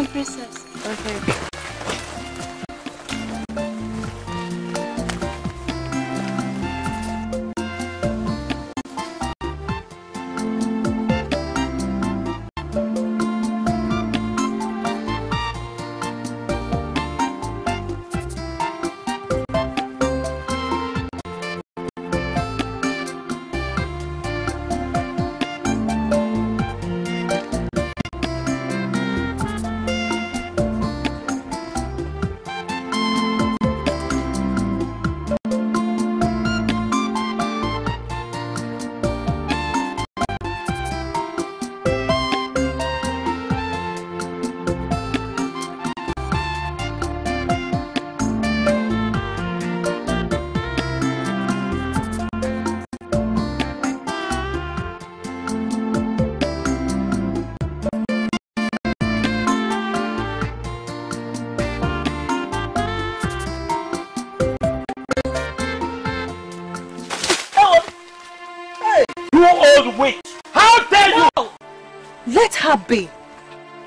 princess. Okay. Her be.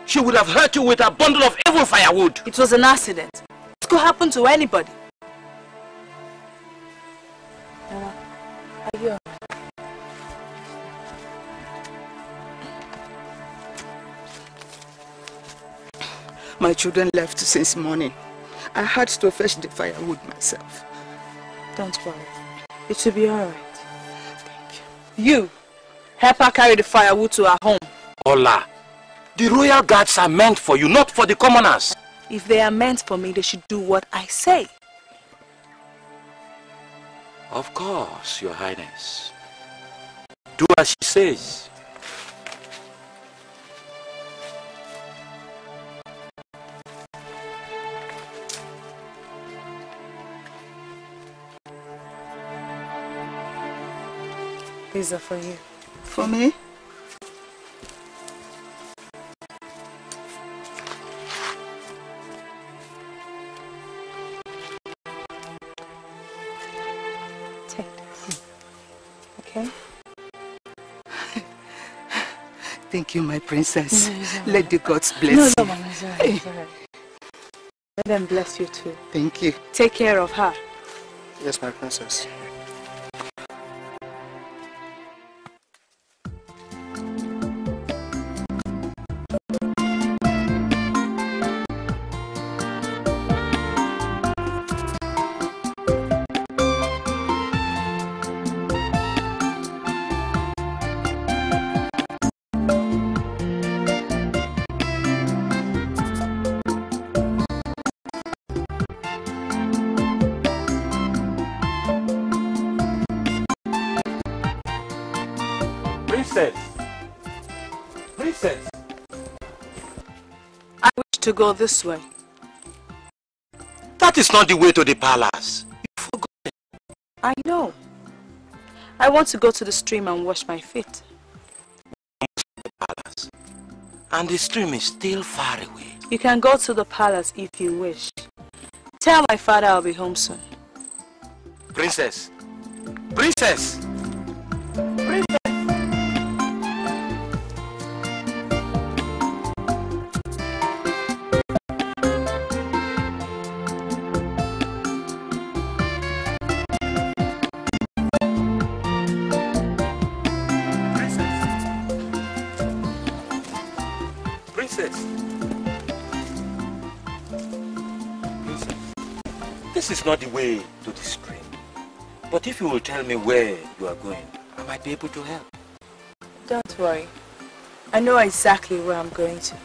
She would have hurt you with a bundle of evil firewood. It was an accident. It could happen to anybody. Nana, are you? My children left since morning. I had to fetch the firewood myself. Don't worry. It will be alright. Thank you. You, help her carry the firewood to her home. Ola, the royal guards are meant for you, not for the commoners. If they are meant for me, they should do what I say. Of course, your highness. Do as she says. These are for you. For me? Thank you, my princess. No, Let the gods bless no, you. no, Mama, it's alright. It's alright. Let them bless you too. Thank you. Take care of her. Yes, my princess. Princess! To go this way. That is not the way to the palace. I know. I want to go to the stream and wash my feet. Palace. And the stream is still far away. You can go to the palace if you wish. Tell my father I'll be home soon. Princess! Princess! Not the way to the stream. But if you will tell me where you are going, I might be able to help. Don't worry. I know exactly where I'm going to.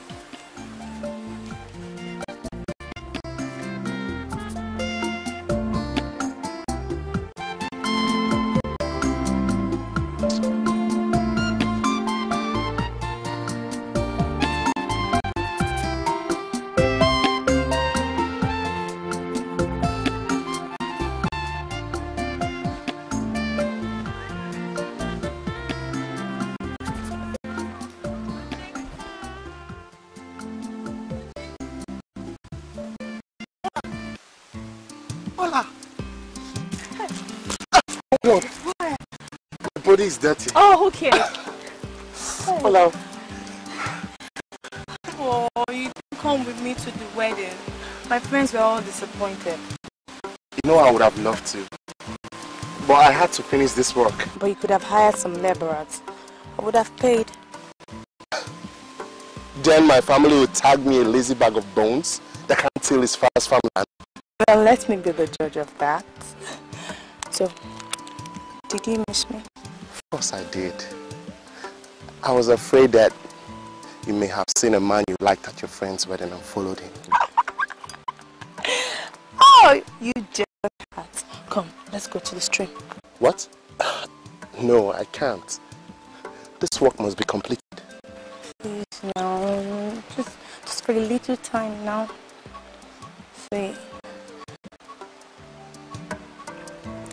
Is dirty. Oh, who cares? Ola. Oh, you didn't come with me to the wedding. My friends were all disappointed. You know I would have loved to. But I had to finish this work. But you could have hired some laborers. I would have paid. Then my family would tag me a lazy bag of bones that can't till his father's farmland. Well, let me be the judge of that. So, did you miss me? Of course I did. I was afraid that you may have seen a man you liked at your friend's wedding and followed him. Oh, you hat. Come, let's go to the stream. What? No, I can't. This work must be completed. Please, no. Just, just for a little time now. See.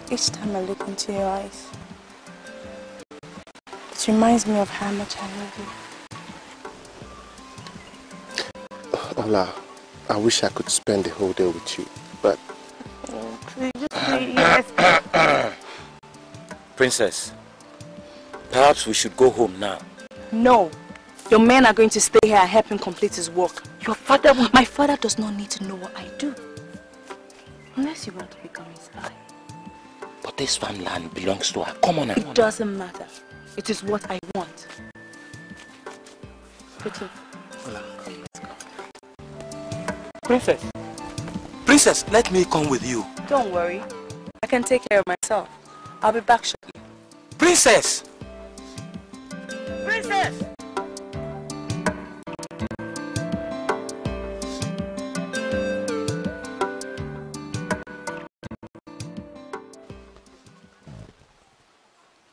Each time I look into your eyes, it reminds me of how much I love you. Ola, I wish I could spend the whole day with you, but... Oh, please, just yes. Princess, perhaps we should go home now. No. Your men are going to stay here and help him complete his work. Your father, my father does not need to know what I do. Unless you want to become his spy. But this farmland belongs to her. Come on now. It doesn't matter. It is what I want. Pretty. Come, let's go. Princess. Princess, let me come with you. Don't worry. I can take care of myself. I'll be back shortly. Princess! Princess!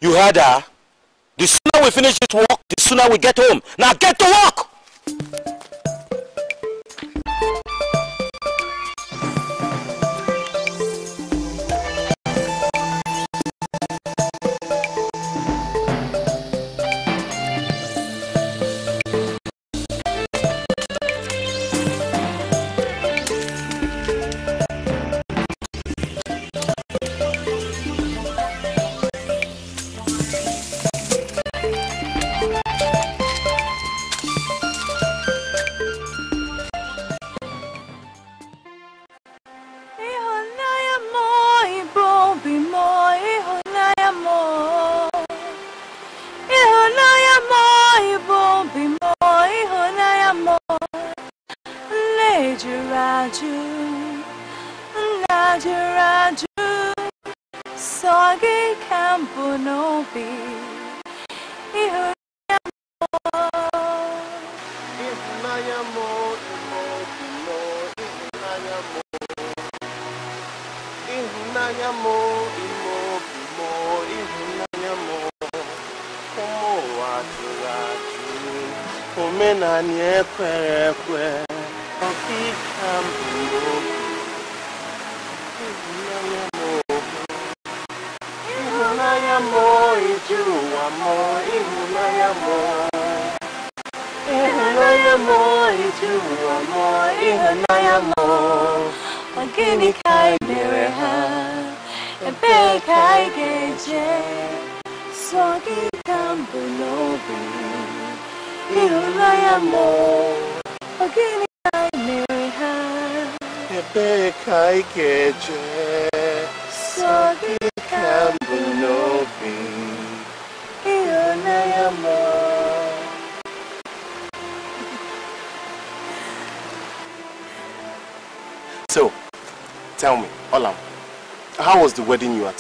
You heard her? We finish this work, the sooner we get home. Now get to work!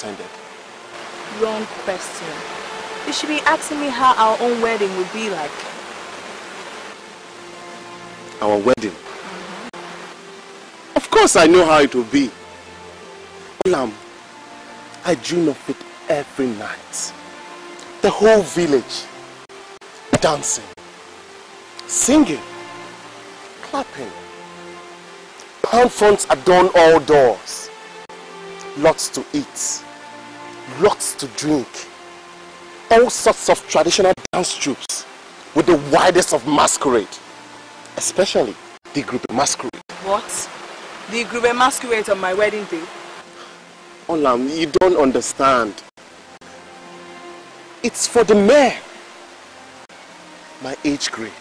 Attended? Wrong question. You should be asking me how our own wedding would be like. Our wedding? Of course I know how it will be. Olam, I dream of it every night. The whole village dancing, singing, clapping. Palm fronts adorn all doors. Lots to eat, lots to drink. All sorts of traditional dance troops with the widest of masquerade. Especially the group masquerade. What? The Grube masquerade on my wedding day? Olam, you don't understand. It's for the men. My age grade.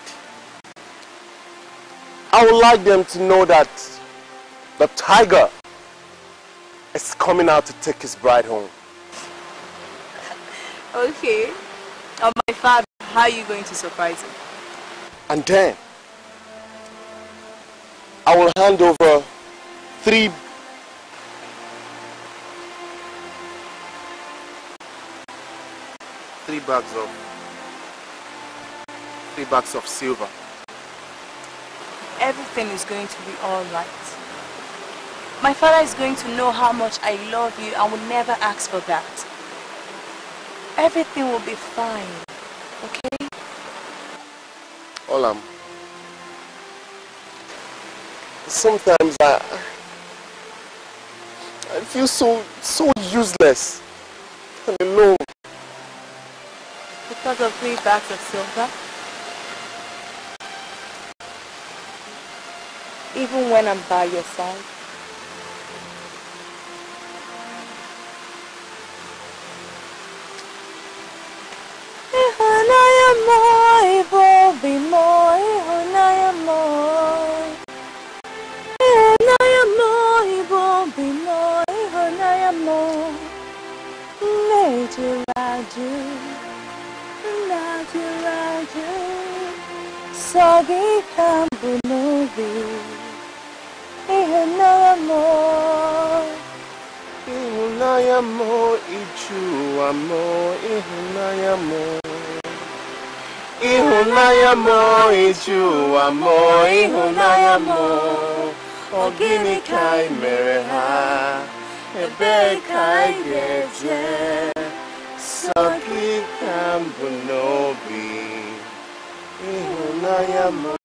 I would like them to know that the tiger is coming out to take his bride home. Okay. Oh, my father, how are you going to surprise him? And then I will hand over three three bags of three bags of silver. Everything is going to be all right. My father is going to know how much I love you and will never ask for that. Everything will be fine, okay? Olam, sometimes I, I feel so, so useless and alone. Because of three bags of silver? Even when I'm by your side? Ịhụnanya mụ ịbụ obi mụ ịhụnanya mụ ịhụnanya mụ ịbụ obi mụ ịhụnanya mụ na-ejuru ajụ na-ajụrụ ajụ sọ gị ka m bụ n'obi ịhụnanya mụ Ihunanya mo ijuwa mo ihunanya mo Ihunanya mo ijuwa mo ihunanya mo Ọ gịnị ka ị mere ha? Ebee ka ị ga-eje? Sọ gị m n'obi. Ịhụnanya mo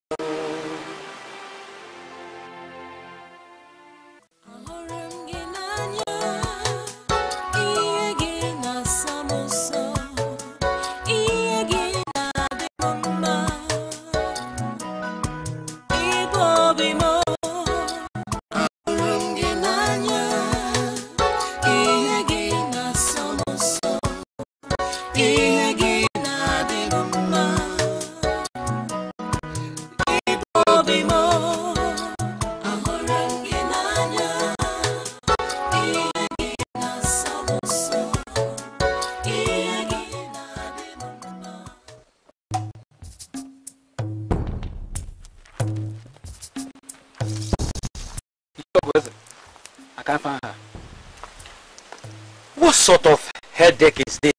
sort of headache is this?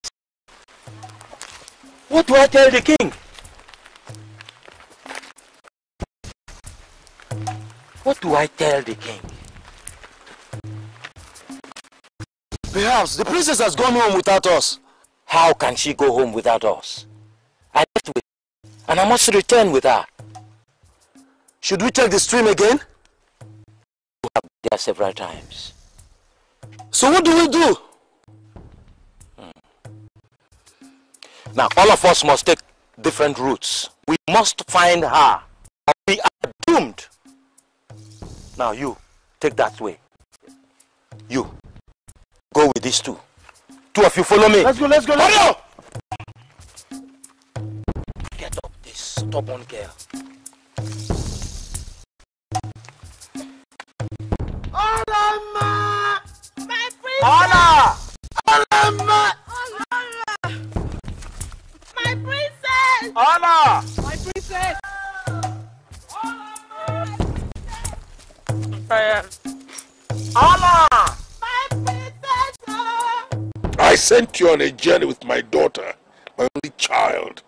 What do I tell the king? What do I tell the king? Perhaps the princess has gone home without us. How can she go home without us? I left with her, and I must return with her. Should we take the stream again? We have been there several times. So what do we do? Now, all of us must take different routes. We must find her. Or we are doomed. Now, you, take that way. You, go with these two. Two of you follow me. Let's go, let's go, Hurry let's go. up! Get up, this stubborn girl. Olama! My Anna! Olama! My Anna! My princess! Anna! My princess! I sent you on a journey with my daughter, my only child,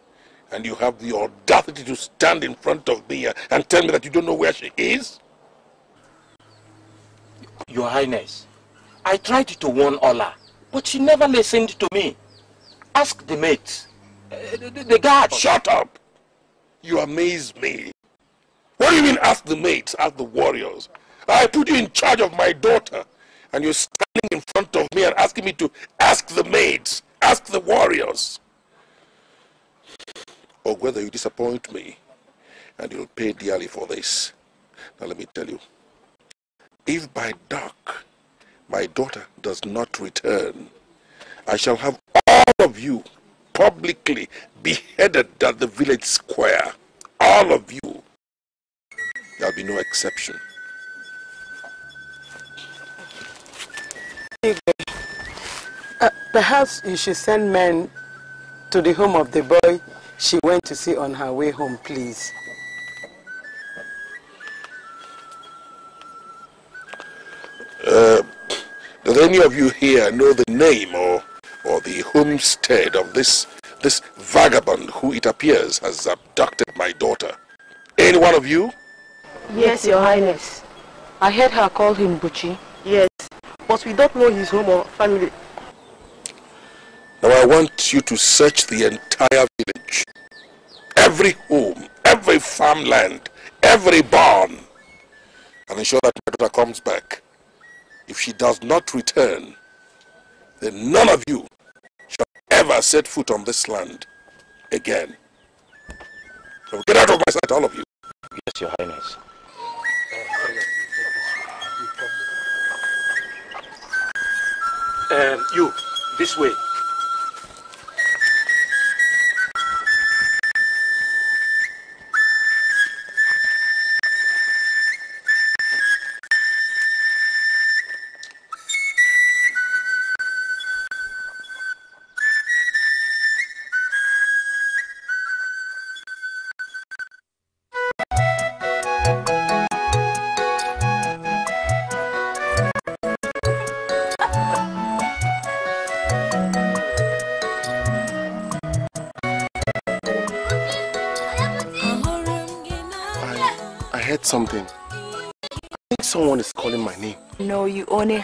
and you have the audacity to stand in front of me and tell me that you don't know where she is? Your Highness, I tried to warn Ola, but she never listened to me. Ask the mates, the, the. Shut up! You amaze me. What do you mean, ask the mates, ask the warriors? I put you in charge of my daughter, and you're standing in front of me and asking me to ask the maids, ask the warriors. Or whether you disappoint me, and you'll pay dearly for this. Now let me tell you, if by dark my daughter does not return, I shall have all of you publicly beheaded at the village square. All of you. There'll be no exception. Uh, perhaps you should send men to the home of the boy she went to see on her way home, please. Uh, does any of you here know the name or, or the homestead of this, this vagabond who it appears has abducted my daughter? Any one of you? Yes, Your Highness. I heard her call him Buchi. Yes, but we don't know his home or family. Now I want you to search the entire village. Every home, every farmland, every barn. And ensure that my daughter comes back. If she does not return, then none of you shall ever set foot on this land again. So get out of my sight, all of you. Yes, Your Highness. Um, you, this way.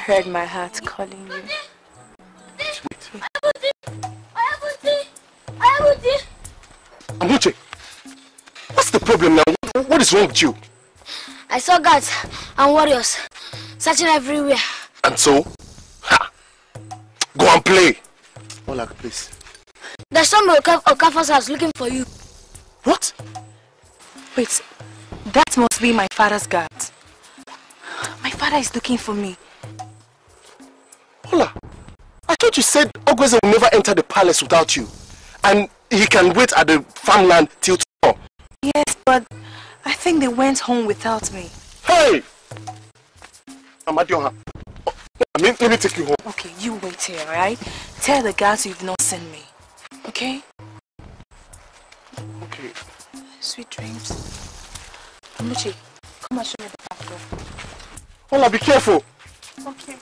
Heard my heart calling you. Amuche, what's the problem now? What- What is wrong with you? I saw guards and warriors searching everywhere. And so? Ha! Go and play. Olak, please. There's some Okaf- Okafor's house looking for you. What? Wait, that must be my father's guard. My father is looking for me. Ola, I thought you said Ogweze will never enter the palace without you. And he can wait at the farmland till tomorrow. Yes, but I think they went home without me. Hey! I'm Amadioha. I mean, let me take you home. Okay, you wait here, alright? Tell the guards you've not seen me. Okay? Okay. Sweet dreams. Amuchi, come and show me the back door. Ola, be careful. Okay.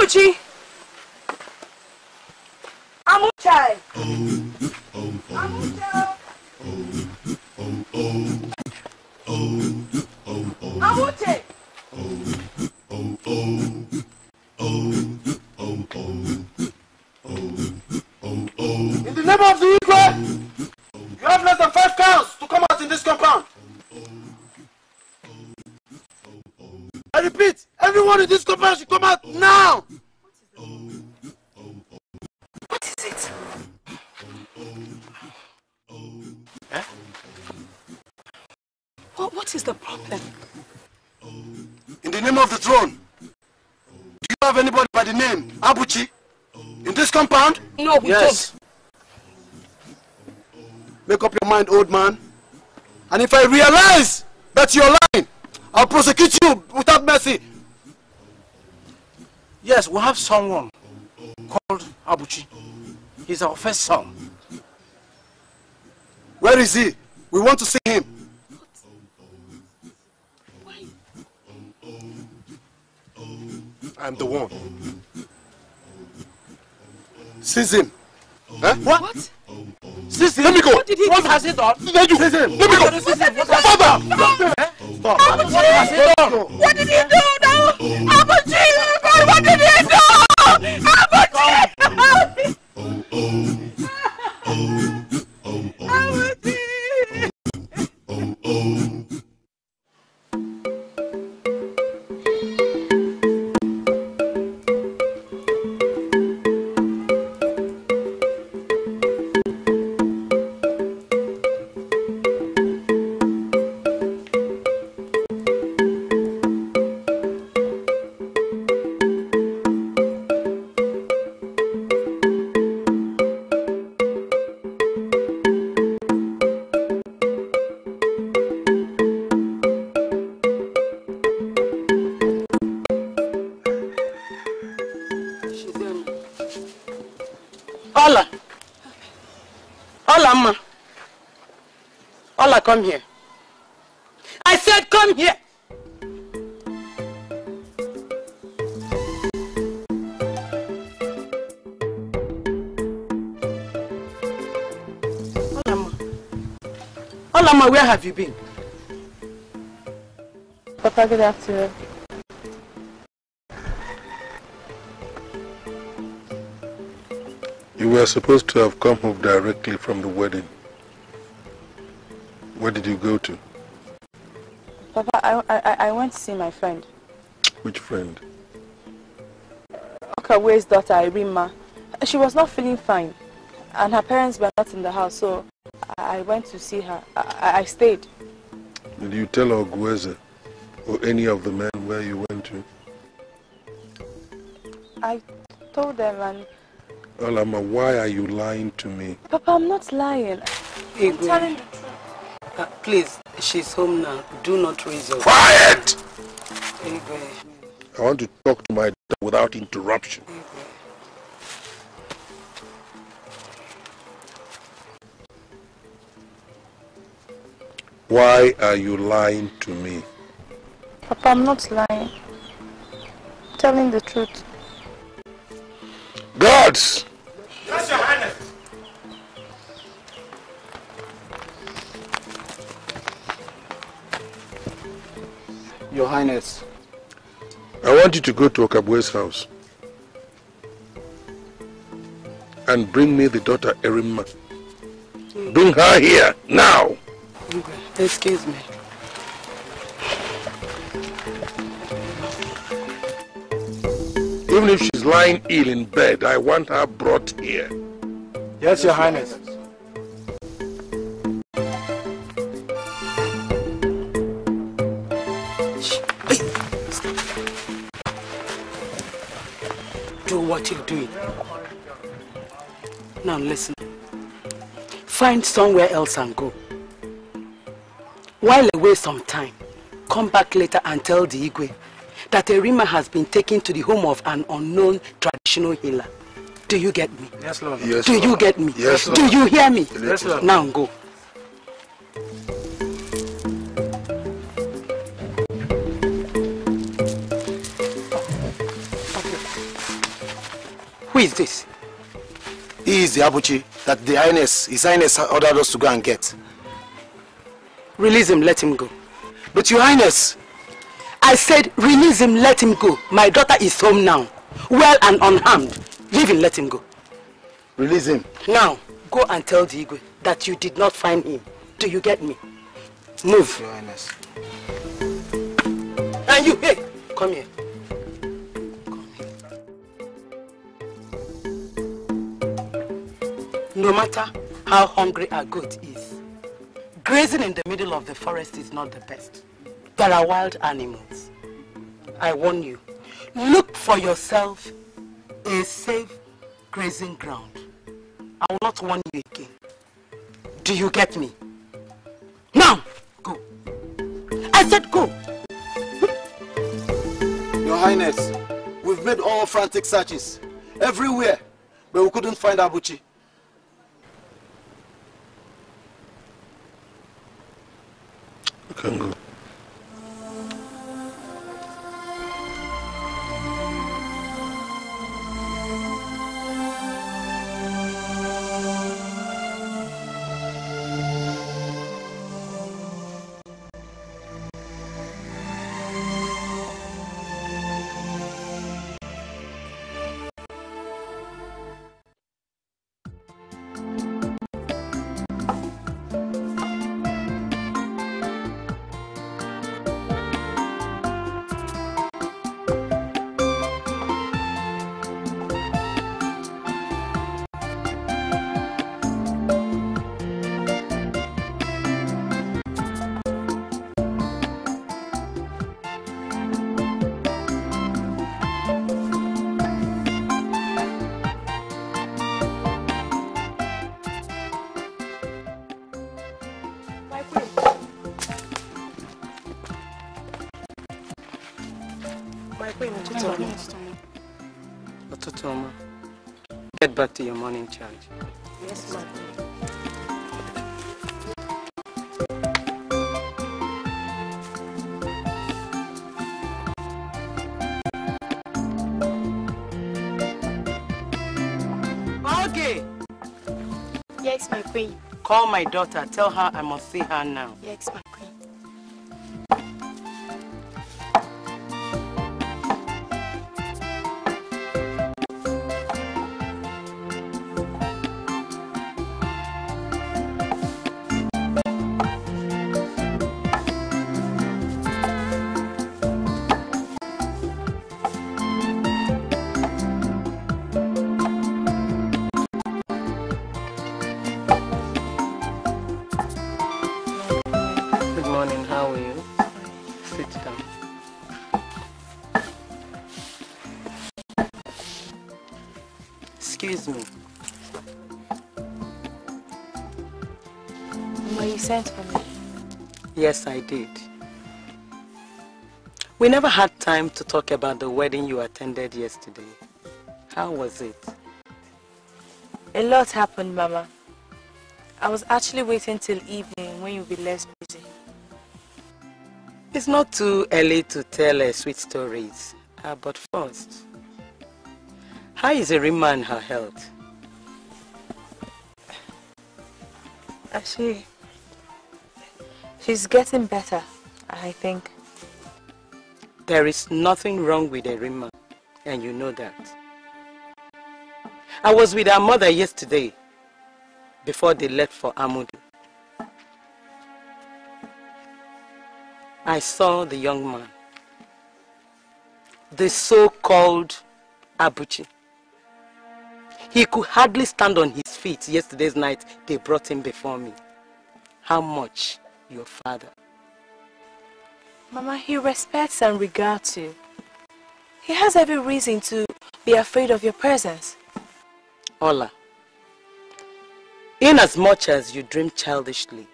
Anabuchi! Amuchai! Amuchai! Amute! In the name of the Igwe, you have less than five cows to come out in this compound. I repeat, everyone in this compound should come out now. Compound? No, we Yes. Make up your mind, old man. And if I realize that you're lying, I'll prosecute you without mercy. Yes, we have someone called Abuchi. He's our first son. Where is he? We want to see him. I'm the one. Seize him. Huh? What? Seize him. Let me go. What did he What has he done? Let you. Seize him. Let me go. Father. Stop. What has he done? What did he do now? Abuchi! What did he do? Ola, ma, where have you been? Papa, good afternoon. You were supposed to have come home directly from the wedding. Where did you go to? Papa, I, I, I went to see my friend. Which friend? Okawe's daughter, Erima. She was not feeling fine. And her parents were not in the house, so I I went to see her. I, I- I stayed. Did you tell Ogueze or any of the men where you went to? I told them and... Olama, why are you lying to me? Papa, I'm not lying. I'm Igwe. telling the truth. Uh, please, she's home now. Do not raise your Quiet! Igwe. I want to talk to my daughter without interruption. Why are you lying to me? Papa, I'm not lying. I'm telling the truth. Guards! Yes, Your Highness. Your Highness. I want you to go to Okabwe's house and bring me the daughter Erima. Bring her here now. Igwe, excuse me. Even if she's lying ill in bed, I want her brought here. Yes, Your Highness. Do what you're doing. Now listen. Find somewhere else and go. While away some time, come back later and tell the Igwe that Erima has been taken to the home of an unknown traditional healer. Do you get me? Yes, Lord. Yes, Do you get me? Yes, Lord. Do you hear me? Yes, Lord. Now go. Who is this? He is the Abuchi that the Highness, His Highness ordered us to go and get. Release him, let him go. But Your Highness, I said release him, let him go. My daughter is home now, well and unharmed. Leave him, let him go. release him. Now, go and tell the Igwe that you did not find him. Do you get me? Move. Your Highness. And you, hey, come here. Come here. No matter how hungry a goat is, grazing in the middle of the forest is not the best. There are wild animals. I warn you, look for yourself a safe grazing ground. I will not warn you again. Do you get me? Now, go. I said go. Your Highness, we've made all frantic searches. Everywhere. But we couldn't find Abuchi. You back to your morning charge. Yes, ma'am. Okay. Yes, my queen. Call my daughter. Tell her I must see her now. Yes, my Yes, I did. We never had time to talk about the wedding you attended yesterday. How was it? A lot happened, Mama. I was actually waiting till evening when you'll be less busy. It's not too early to tell uh, sweet stories. Uh, but first, how is Erima and her health? Actually, she's getting better, I think. There is nothing wrong with Erima, and you know that. I was with her mother yesterday before they left for Amudu. I saw the young man, the so-called Abuchi. He could hardly stand on his feet yesterday's night. They brought him before me. How much your father? Mama, he respects and regards you. He has every reason to be afraid of your presence. Ola, inasmuch as you dream childishly,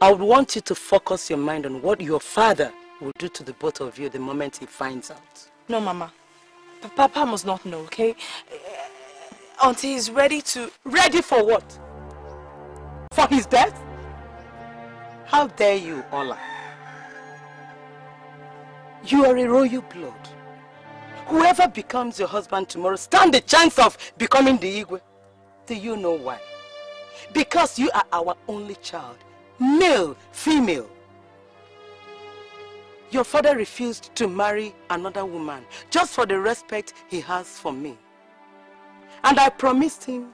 I would want you to focus your mind on what your father will do to the both of you the moment he finds out. No, Mama. Papa must not know, okay? Until he's ready to... Ready for what? For his death? How dare you, Ola? You are a royal blood. Whoever becomes your husband tomorrow stand the chance of becoming the Igwe. Do you know why? Because you are our only child. Male, female. Your father refused to marry another woman just for the respect he has for me. And I promised him,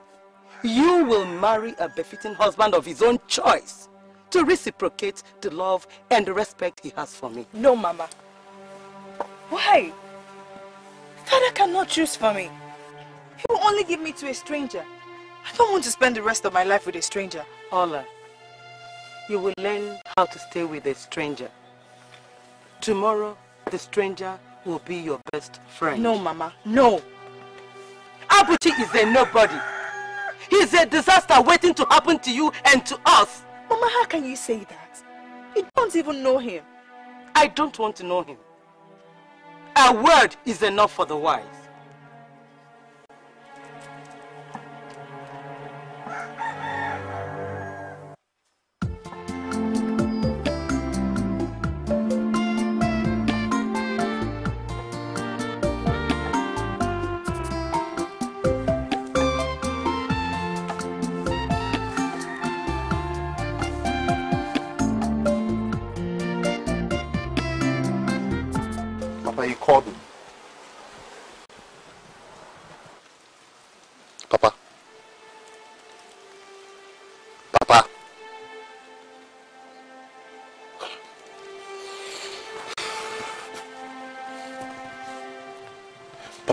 you will marry a befitting husband of his own choice to reciprocate the love and the respect he has for me. No, Mama. Why? Father cannot choose for me. He will only give me to a stranger. I don't want to spend the rest of my life with a stranger. Ola, you will learn how to stay with a stranger. Tomorrow, the stranger will be your best friend. No, Mama. No. Abuchi is a nobody. He's a disaster waiting to happen to you and to us. Mama, how can you say that? You don't even know him. I don't want to know him. A word is enough for the wise.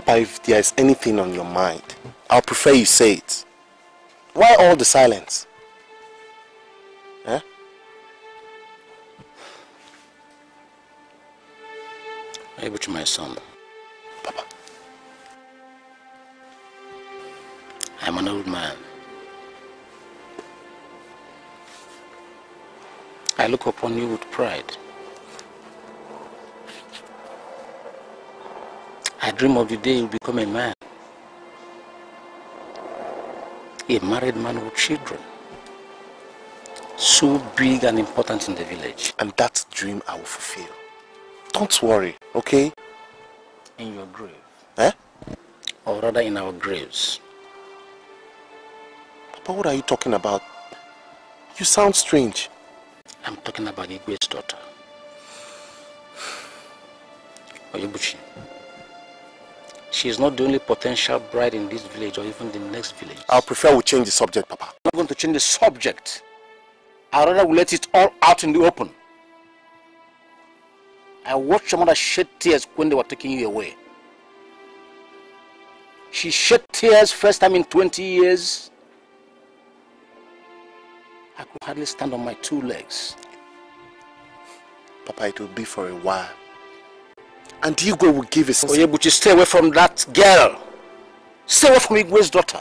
Papa, if there is anything on your mind, I'll prefer you say it. Why all the silence? Eh? Able to my son. Papa. I'm an old man. I look upon you with pride. I dream of the day you become a man. a married man with children. So big and important in the village. And that dream I will fulfill. Don't worry, okay? In your grave. Eh? Or rather in our graves. Papa, what are you talking about? You sound strange. I'm talking about Igwe's daughter. Onyebuchi. She is not the only potential bride in this village or even the next village. I'll prefer we change the subject, Papa. I'm not going to change the subject. I'd rather we let it all out in the open. I watched your mother shed tears when they were taking you away. She shed tears first time in 20 years. I could hardly stand on my two legs. Papa, it will be for a while. And Igwe will give his... Onyebuchi, stay away from that girl. Stay away from Igwe's daughter.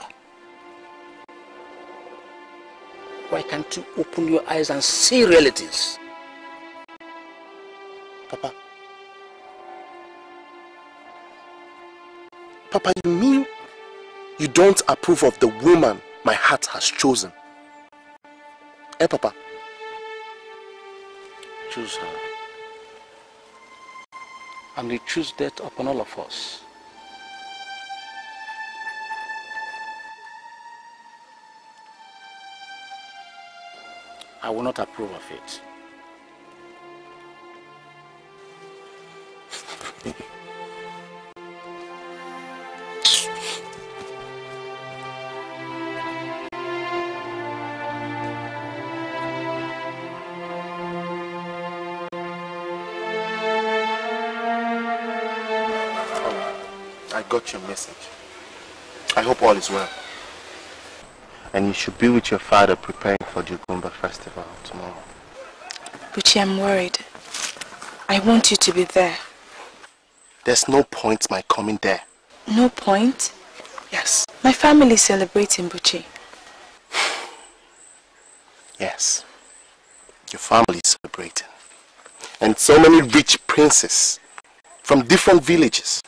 Why can't you open your eyes and see realities? Papa. Papa, you mean you don't approve of the woman my heart has chosen? Eh, Papa? Choose her. And you choose death upon all of us. I will not approve of it. I got your message. I hope all is well. And you should be with your father preparing for the Ugomba festival tomorrow. Buchi, I'm worried. I want you to be there. There's no point my coming there. No point? Yes. My family is celebrating, Buchi. Yes. Your family is celebrating. And so many rich princes from different villages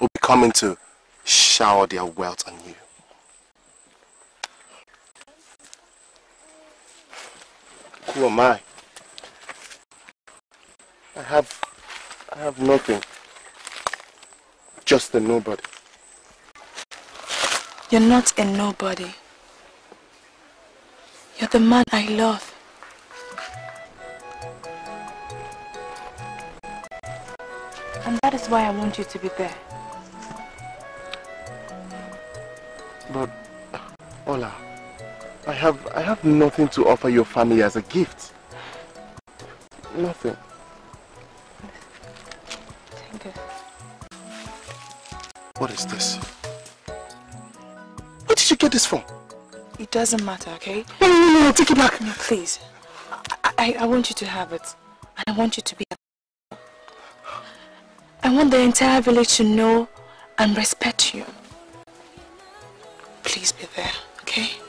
will be coming to shower their wealth on you. Who am I? I have I have nothing. Just a nobody. You're not a nobody. You're the man I love. And that is why I want you to be there. But Ola, I have I have nothing to offer your family as a gift. Nothing. Thank you. What is this? Where did you get this from? It doesn't matter, okay? No, no, no, no, take it back. No, please. I, I, I want you to have it. And I want you to be I want the entire village to know and respect you. Please be there, okay?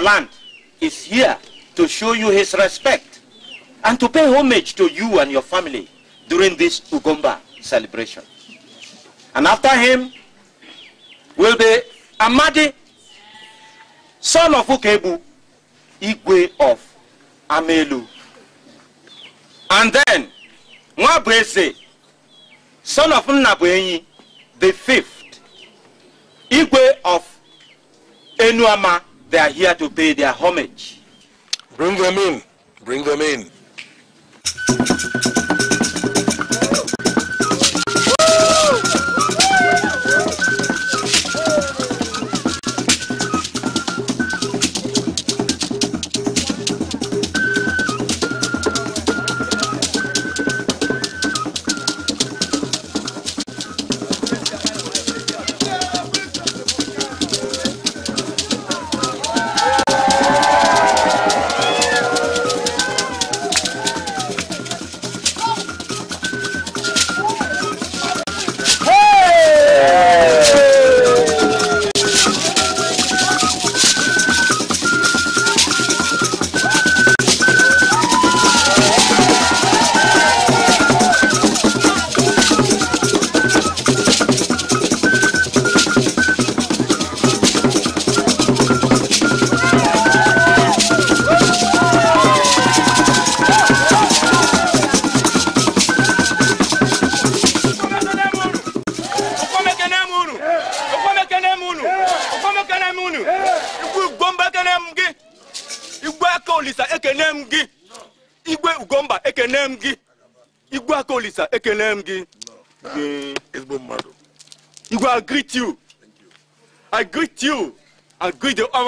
Land, is here to show you his respect and to pay homage to you and your family during this Ugomba celebration. And after him will be Amadi, son of Ukebu, Igwe of Amelu. And then Nwabrese, son of Nnabuenyi, the fifth, Igwe of Enuama, are here to pay their homage. Bring them in. Bring them in.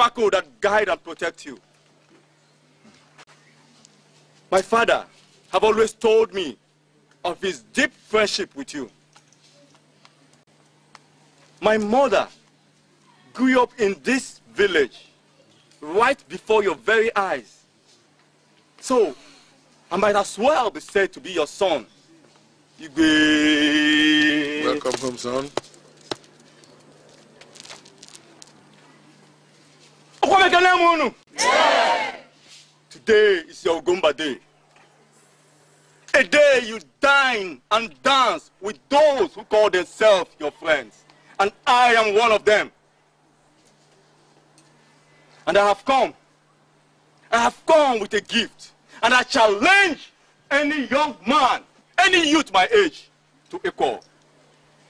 And oracle that guide and protect you. My father have always told me of his deep friendship with you. My mother grew up in this village right before your very eyes. So, I might as well be said to be your son. Welcome home, son. Okwamekene m unu. Today Ugomba day. A day you dine and dance with those who call themselves your friends. And I am one of them. And I have come. I have come with a gift. And I challenge any young man, any youth my age, to equal.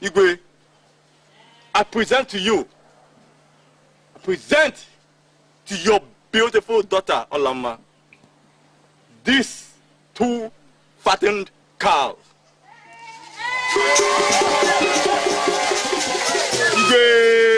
Igwe, I present to you, I present to your beautiful daughter, Olama, this two fattened cows. Yeah.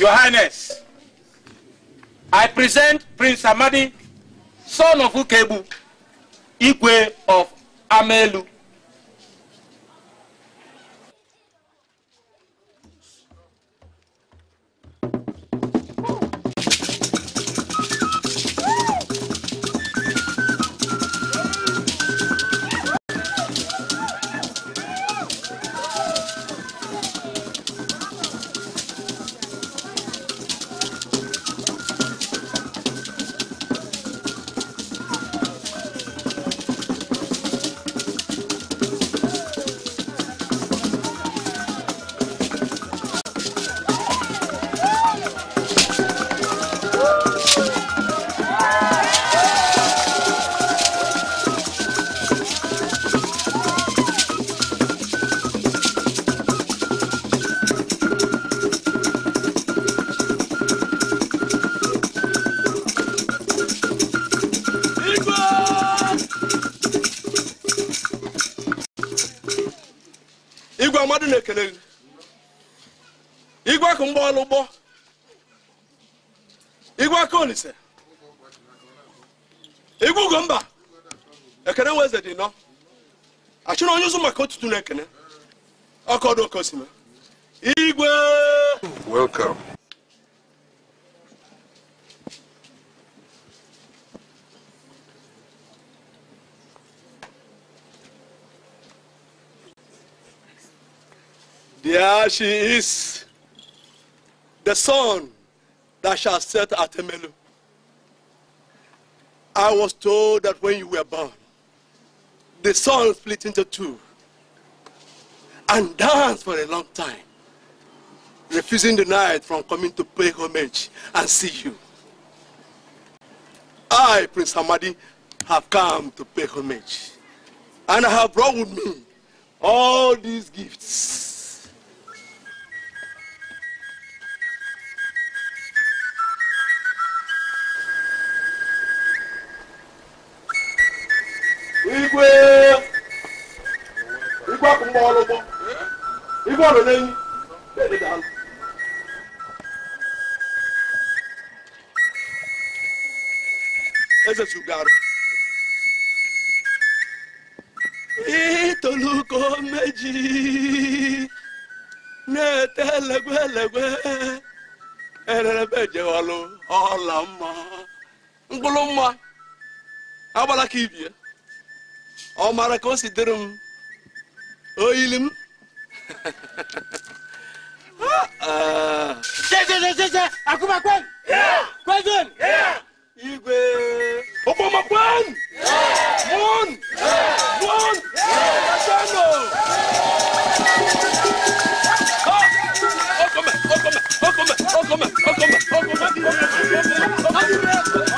Your Highness, I present Prince Amadi, son of Ukebu, Igwe of Amelu. Achụrụ onye ụzụ maka otutu na-ekene ọkọdụ oke osime igwe! Welcome. There she is, the sun that shall set at Emelu. I was told that when you were born, the sun split into two and danced for a long time, refusing the night from coming to pay homage and see you. I, Prince Amadi, have come to pay homage, and I have brought with me all these gifts. igwe igwe akụ ọlụgbọ igwe ọrụ n'enyi eze sugarụ itoluko meji na-ete legwelegwe ererebejewalụ ọla mma mkpụrụ mma agbala ka ibie ọ mara ka o si dịrị m oyili m 제제제제제 아구마 권! 예! 관순! 예! 일괴 오빠마 권! 예! 문! 예! 문! 예! 나잖아! 어! 어꼬마! 어꼬마! 어꼬마! 어꼬마! 어꼬마! 어꼬마! 어꼬마! 어꼬마!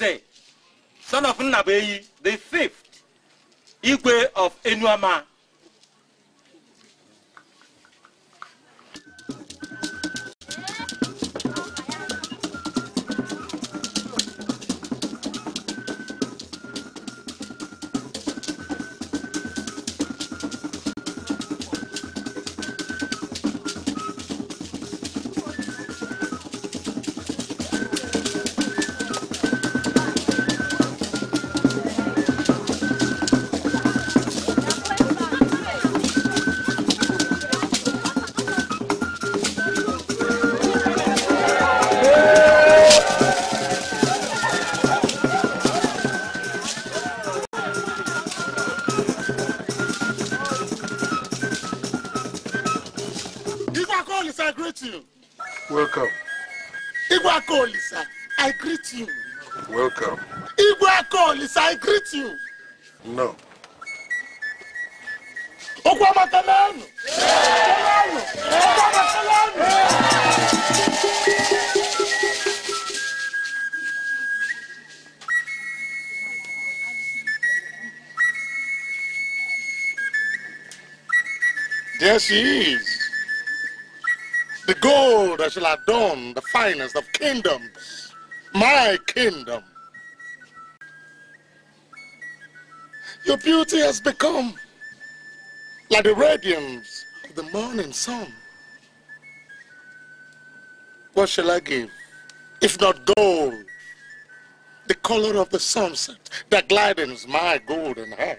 Mwabweze, son of Nnabeyi, the fifth Igwe of Enuama. Welcome. Igwe Akolisa, I greet you. Welcome. Igwe Akolisa, I greet you. No. Okwama Kelenu. Kelenu. Okwama Kelenu. There she is. The gold that shall adorn the finest of kingdoms. My kingdom. Your beauty has become like the radiance of the morning sun. What shall I give, if not gold? The color of the sunset that gladens my golden heart.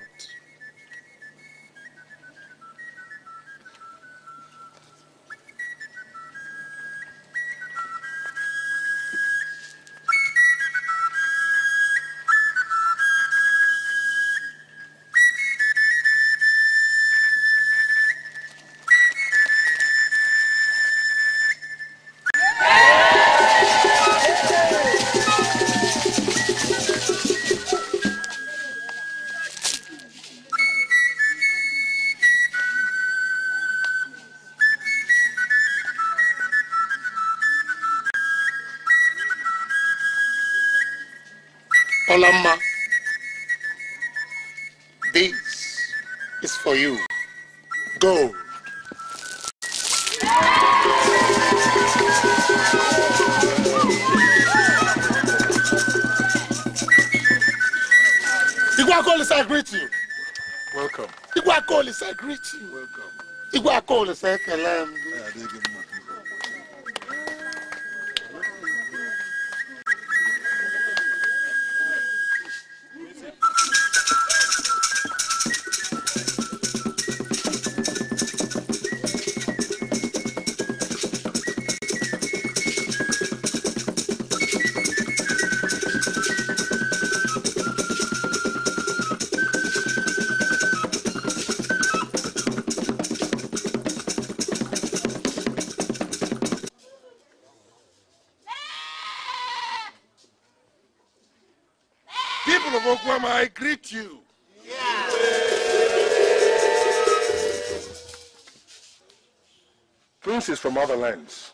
From other lands,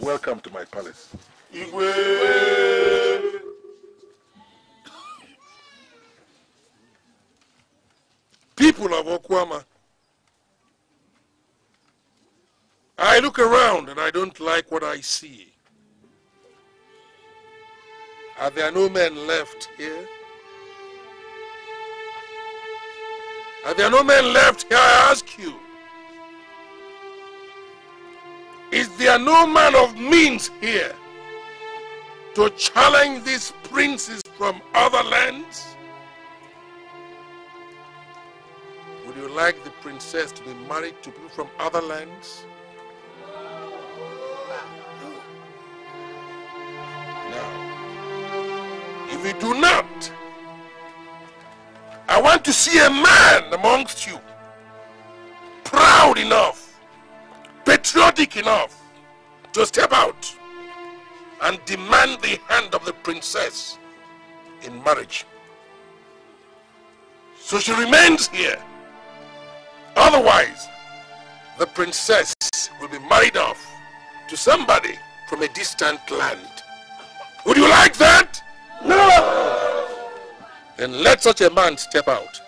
welcome to my palace. People of Okwama, I look around and I don't like what I see. Are there no men left here? Are there no men left here, I ask you? There are no man of means here to challenge these princes from other lands? Would you like the princess to be married to people from other lands? Now, if you do not, I want to see a man amongst you proud enough, patriotic enough to step out and demand the hand of the princess in marriage. So she remains here. Otherwise, the princess will be married off to somebody from a distant land. Would you like that? No! Then let such a man step out.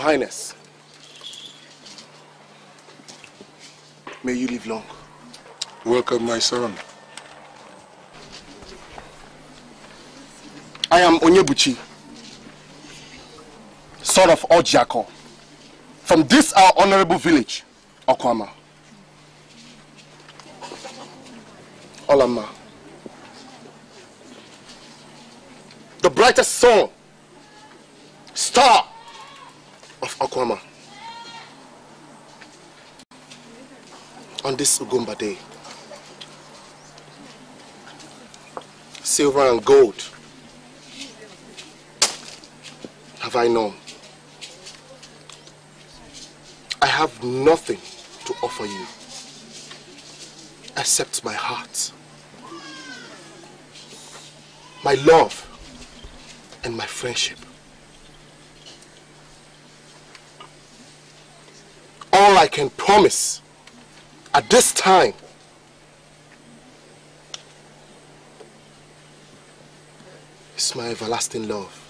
Highness, may you live long. Welcome, my son. I am Onyebuchi, son of Ojiako, from this our honorable village, Okwama. Olama. The brightest sun, star Okwama. On this Ugomba day, silver and gold have I known. I have nothing to offer you except my heart, my love, and my friendship. All I can promise at this time is my everlasting love.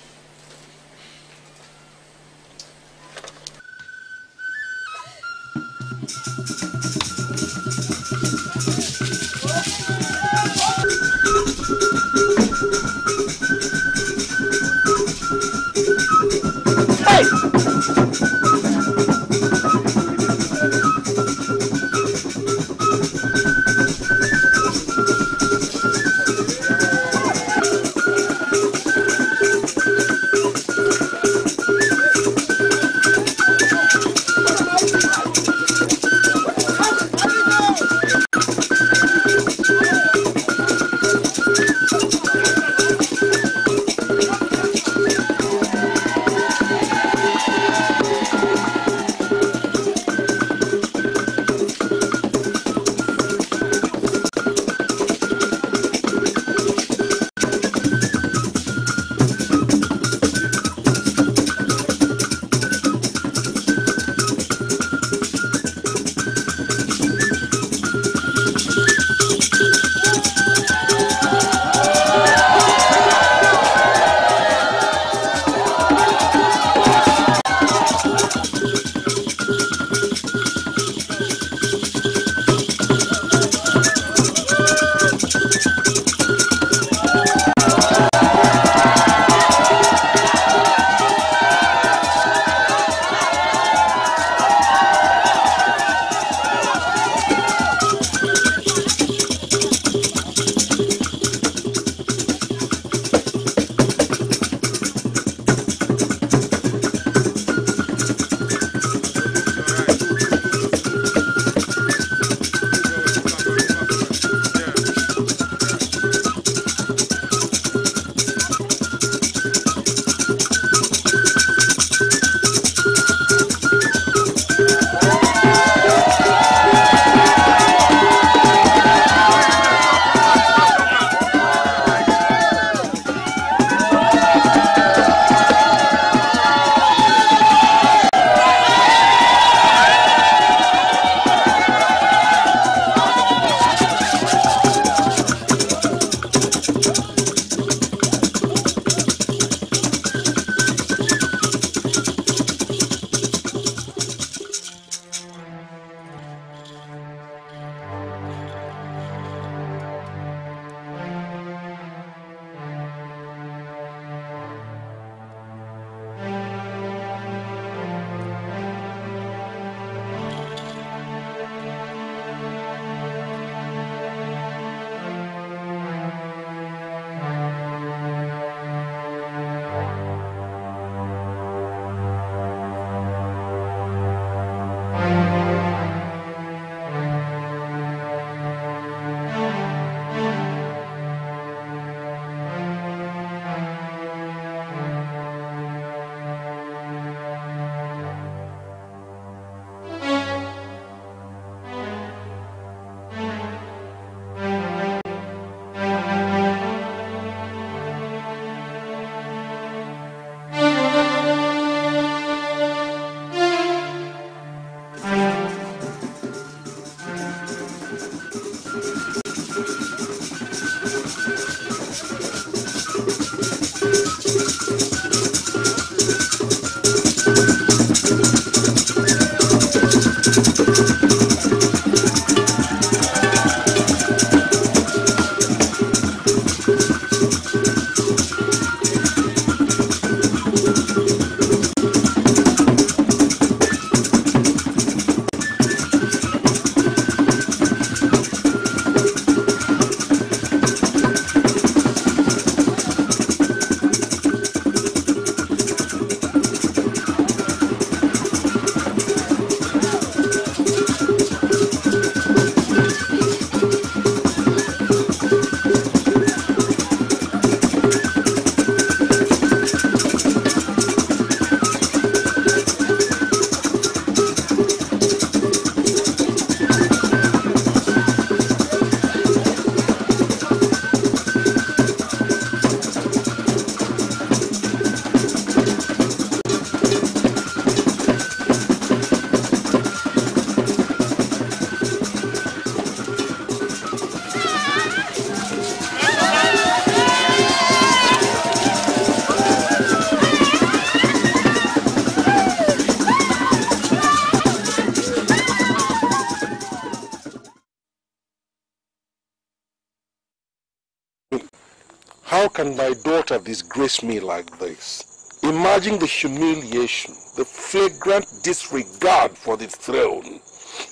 Disgrace me like this? Imagine the humiliation, the flagrant disregard for the throne,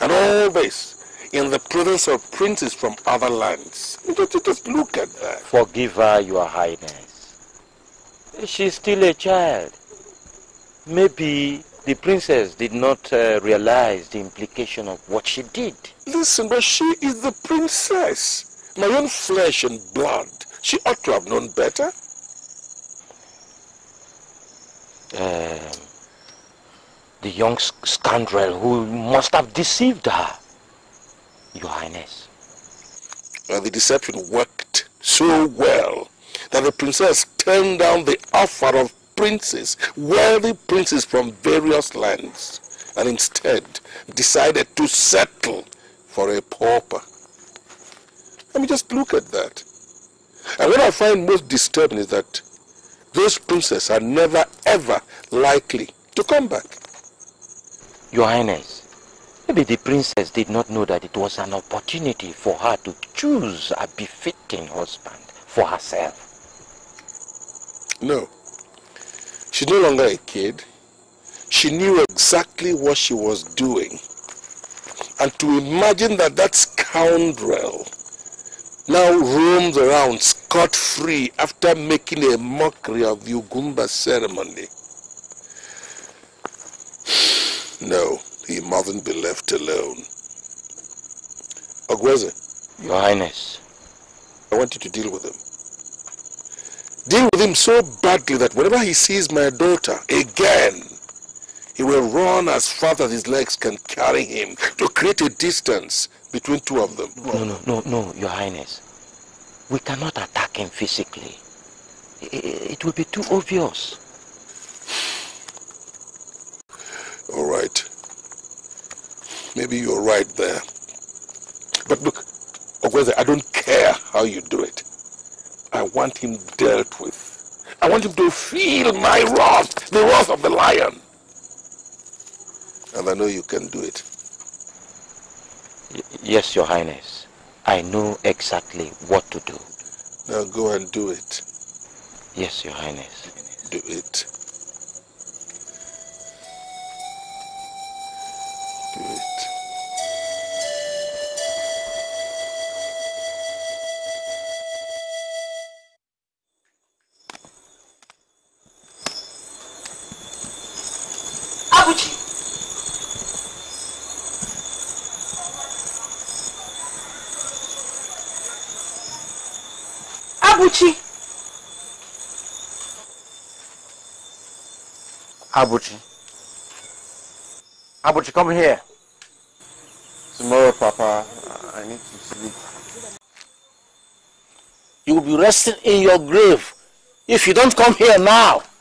and all this in the presence of princes from other lands. Just, just look at that. Forgive her, your highness. She's still a child. Maybe the princess did not uh, realize the implication of what she did. Listen, but she is the princess, my own flesh and blood. She ought to have known better. Um, the young scoundrel who must have deceived her, your highness. And the deception worked so well that the princess turned down the offer of princes, wealthy princes from various lands, and instead decided to settle for a pauper. I mean, just look at that. And what I find most disturbing is that those princes are never ever likely to come back. Your highness, maybe the princess did not know that it was an opportunity for her to choose a befitting husband for herself. No. She's no longer a kid. She knew exactly what she was doing. And to imagine that that scoundrel now roams around scot-free after making a mockery of the Ugomba ceremony. No, he mustn't be left alone. Ogweze, Your highness, I want you to deal with him. Deal with him so badly that whenever he sees my daughter again, he will run as fast as his legs can carry him to create a distance between two of them. no, no, no, no, your highness. We cannot attack him physically. It will be too obvious. All right. Maybe you're right there. But look, Ogweze, I don't care how you do it. I want him dealt with. I want him to feel my wrath, the wrath of the lion. And I know you can do it. Yes, your highness. I know exactly what to do. Now go and do it. Yes, your highness. Do it. Do it. Abuchi. Abuchi, come here. Tomorrow, Papa, I need to sleep. You will be resting in your grave if you don't come here now.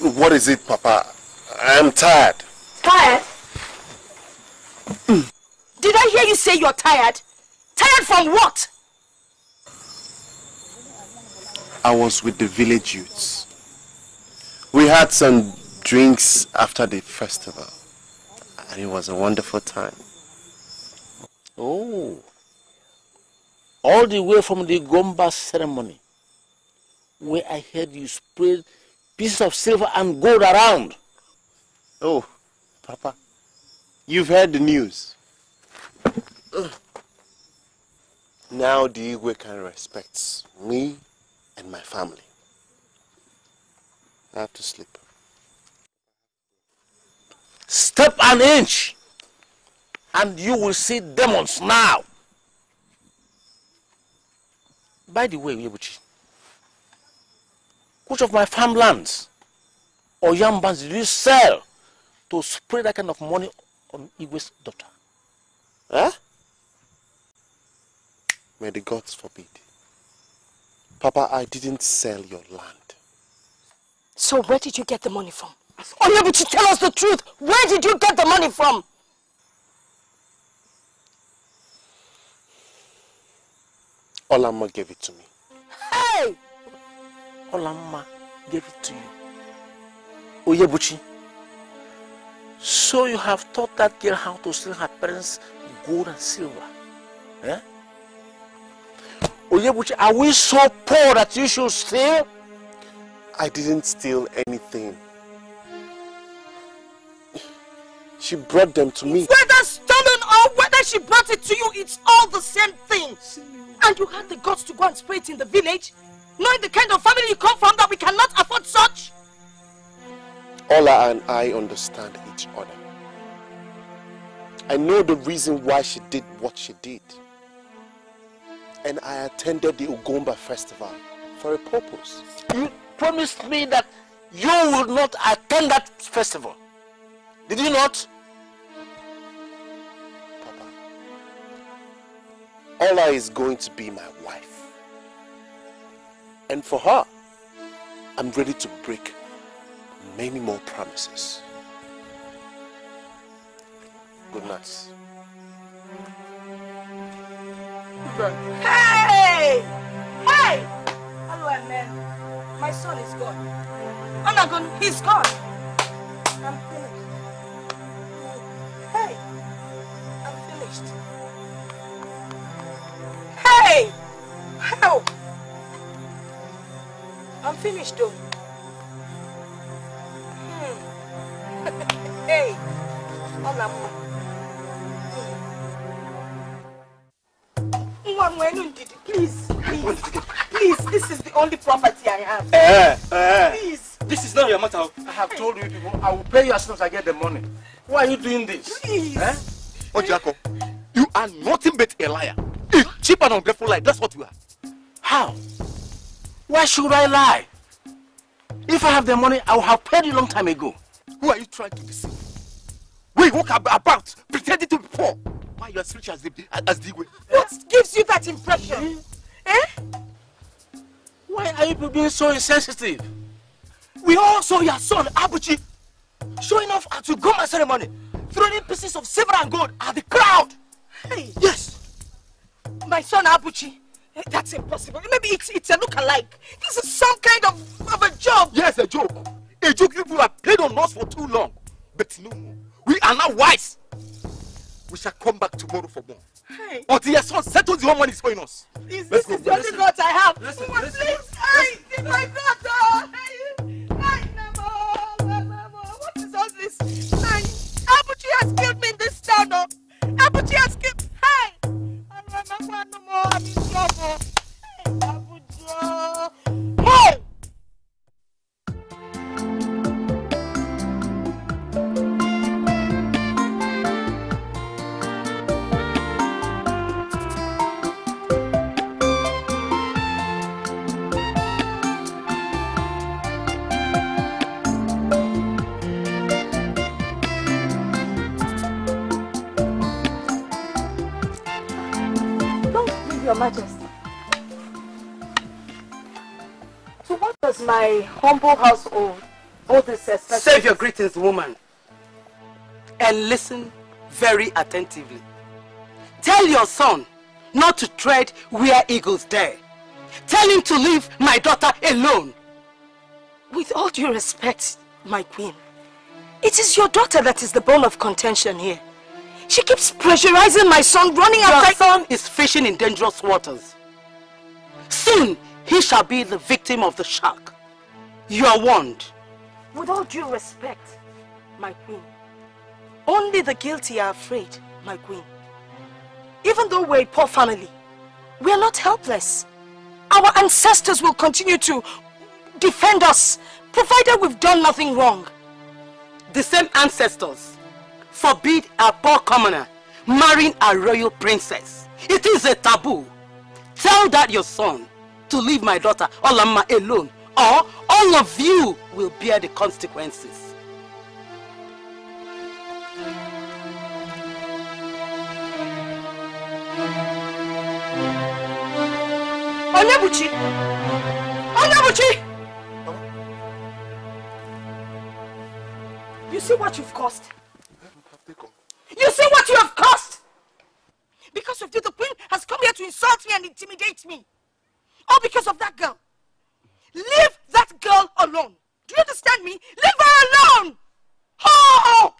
What is it, Papa? I am tired. Tired? Hmm. Did I hear you say you're tired? Tired from what? I was with the village youths. We had some drinks after the festival, and it was a wonderful time. Oh. All the way from the Gomba ceremony, where I heard you spread pieces of silver and gold around. Oh, Papa, you've heard the news. Now the Igwe can respect me and my family. I have to sleep. Step an inch, and you will see demons now. By the way, Yebuchi, which of my farmlands or yam barns did you sell to spray that kind of money on Igwe's daughter? Huh? May the gods forbid. Papa, I didn't sell your land. So where did you get the money from? Onyebuchi, tell us the truth. Where did you get the money from? Olama gave it to me. Hey! Olamma gave it to you. Onyebuchi, So you have taught that girl how to steal her parents' gold and silver. Eh? Onyebuchi, are we so poor that you should steal? I didn't steal anything. She brought them to me. Whether stolen or whether she brought it to you, it's all the same thing. And you had the guts to go and spray it in the village, knowing the kind of family you come from that we cannot afford such. Ola and I understand each other. I know the reason why she did what she did. And I attended the Ugomba festival for a purpose. You promised me that you would not attend that festival. Did you not? Papa, Ola is going to be my wife. And for her, I'm ready to break many more promises. Good night. Hey! Hey! Hello, man. My son is gone. Anagon, he's gone. I'm finished. Hey! I'm finished. Hey! How? I'm finished, though. Hmm. hey! Nwanwenu please, please, please, this is the only property I have. Eh, eh. Please. This is not your matter. I have told you people, I will pay you as soon as I get the money. Why are you doing this? Please. Eh? Ojako, you are nothing but a liar. A cheap and ungrateful liar. That's what you are. How? Why should I lie? If I have the money, I would have paid you long time ago. Who are you trying to deceive? We walk ab- about pretending to be poor. Why you as rich as the as the way? What gives you that impression? Eh? Why are you being so insensitive? We all saw your son Abuchi showing off at the Goma ceremony, throwing pieces of silver and gold at the crowd. Hey. Yes. My son Abuchi. Eh, That's impossible. Maybe it's it's a look-alike. This is some kind of, of a joke. Yes, a joke. A joke you have played on us for too long. But no. We are now wise. We shall come back tomorrow for more. Hey. Until your son settles the whole money he's owing us. This, Let's this go. is the only God I have. Listen, Mama, listen, please. Hey, it's my daughter. Hey, hey, Namo, Namo. What is all this? Hey, Abuchi has killed me in this town. Oh. Abuchi has killed. Hey, I remember no more. I'm in trouble. Hey, Abuchi. Hey. Majesty. To what does my humble household owe this respect? Save your greetings, woman. And listen very attentively. Tell your son not to tread where eagles dare. Tell him to leave my daughter alone. With all due respect, my queen, it is your daughter that is the bone of contention here. She keeps pressurizing my son, running Your after... son is fishing in dangerous waters. Soon he shall be the victim of the shark. You are warned. With all due respect, my queen, only the guilty are afraid, my queen. Even though we're a poor family, we are not helpless. Our ancestors will continue to defend us, provided we've done nothing wrong. The same ancestors forbid a poor commoner marrying a royal princess. It is a taboo. Tell that your son to leave my daughter Olama alone or all of you will bear the consequences. Onyebuchi! Onyebuchi! You see what you've caused? You see what you have caused? Because of you, the queen has come here to insult me and intimidate me. All because of that girl. Leave that girl alone. Do you understand me? Leave her alone! Oh!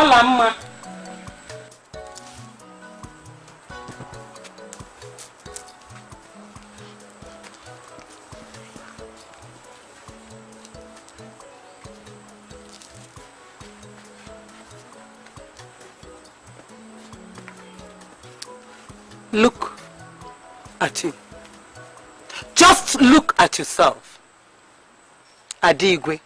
Ọla mma. Look at you. Just look at yourself. Adigwe.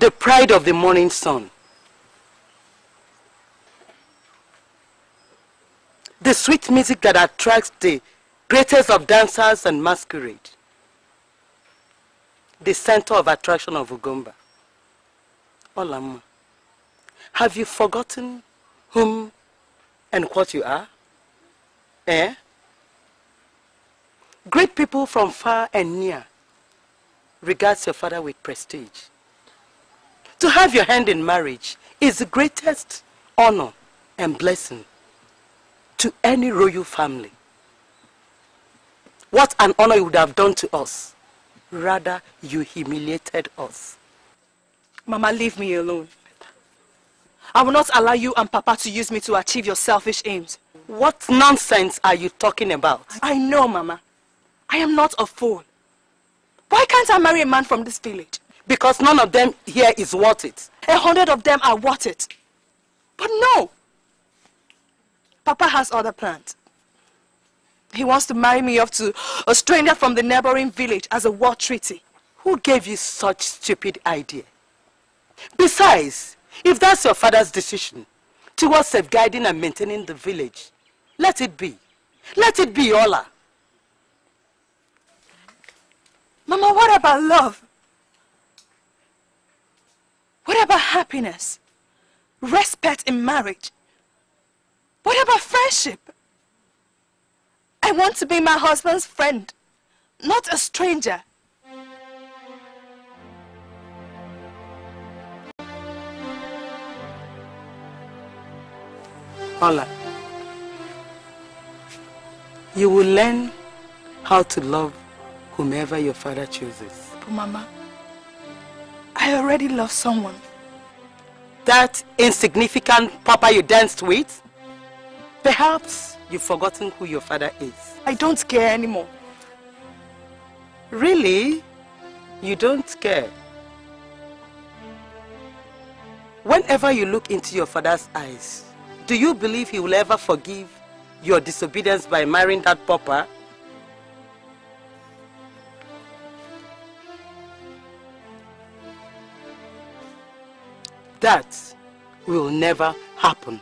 The pride of the morning sun. The sweet music that attracts the greatest of dancers and masquerade. The center of attraction of Ugomba. Olama, have you forgotten whom and what you are? Eh? Great people from far and near regards your father with prestige. To have your hand in marriage is the greatest honor and blessing to any royal family. What an honor you would have done to us. Rather, you humiliated us. Mama, leave me alone. I will not allow you and Papa to use me to achieve your selfish aims. What nonsense are you talking about? I know, Mama. I am not a fool. Why can't I marry a man from this village? Because none of them here is worth it. A hundred of them are worth it. But no. Papa has other plans. He wants to marry me off to a stranger from the neighboring village as a war treaty. Who gave you such stupid idea? Besides, if that's your father's decision towards safeguarding and maintaining the village, let it be. Let it be, Ola. Mama, what about love? What about happiness? Respect in marriage? What about friendship? I want to be my husband's friend, not a stranger. Ola, you will learn how to love whomever your father chooses. But Mama, I already love someone. That insignificant papa you danced with? Perhaps you've forgotten who your father is. I don't care anymore. Really? You don't care? Whenever you look into your father's eyes, do you believe he will ever forgive your disobedience by marrying that papa? That will never happen.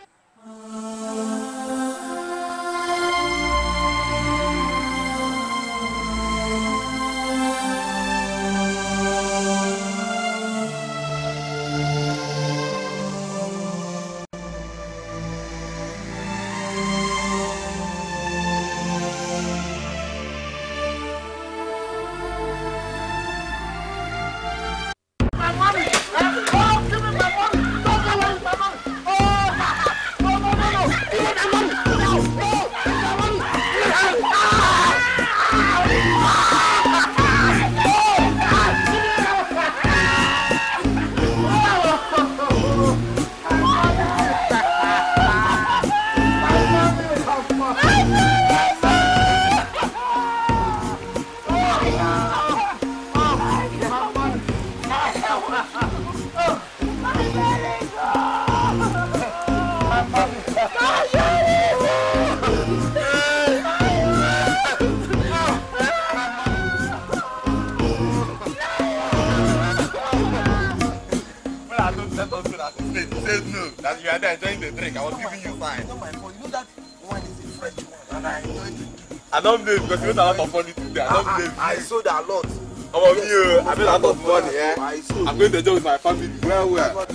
You made a lot of money today. I don't blame I, sold a lot. I'm of you. I made a lot of money, eh? I sold. I'm going to enjoy with my family. Well, well.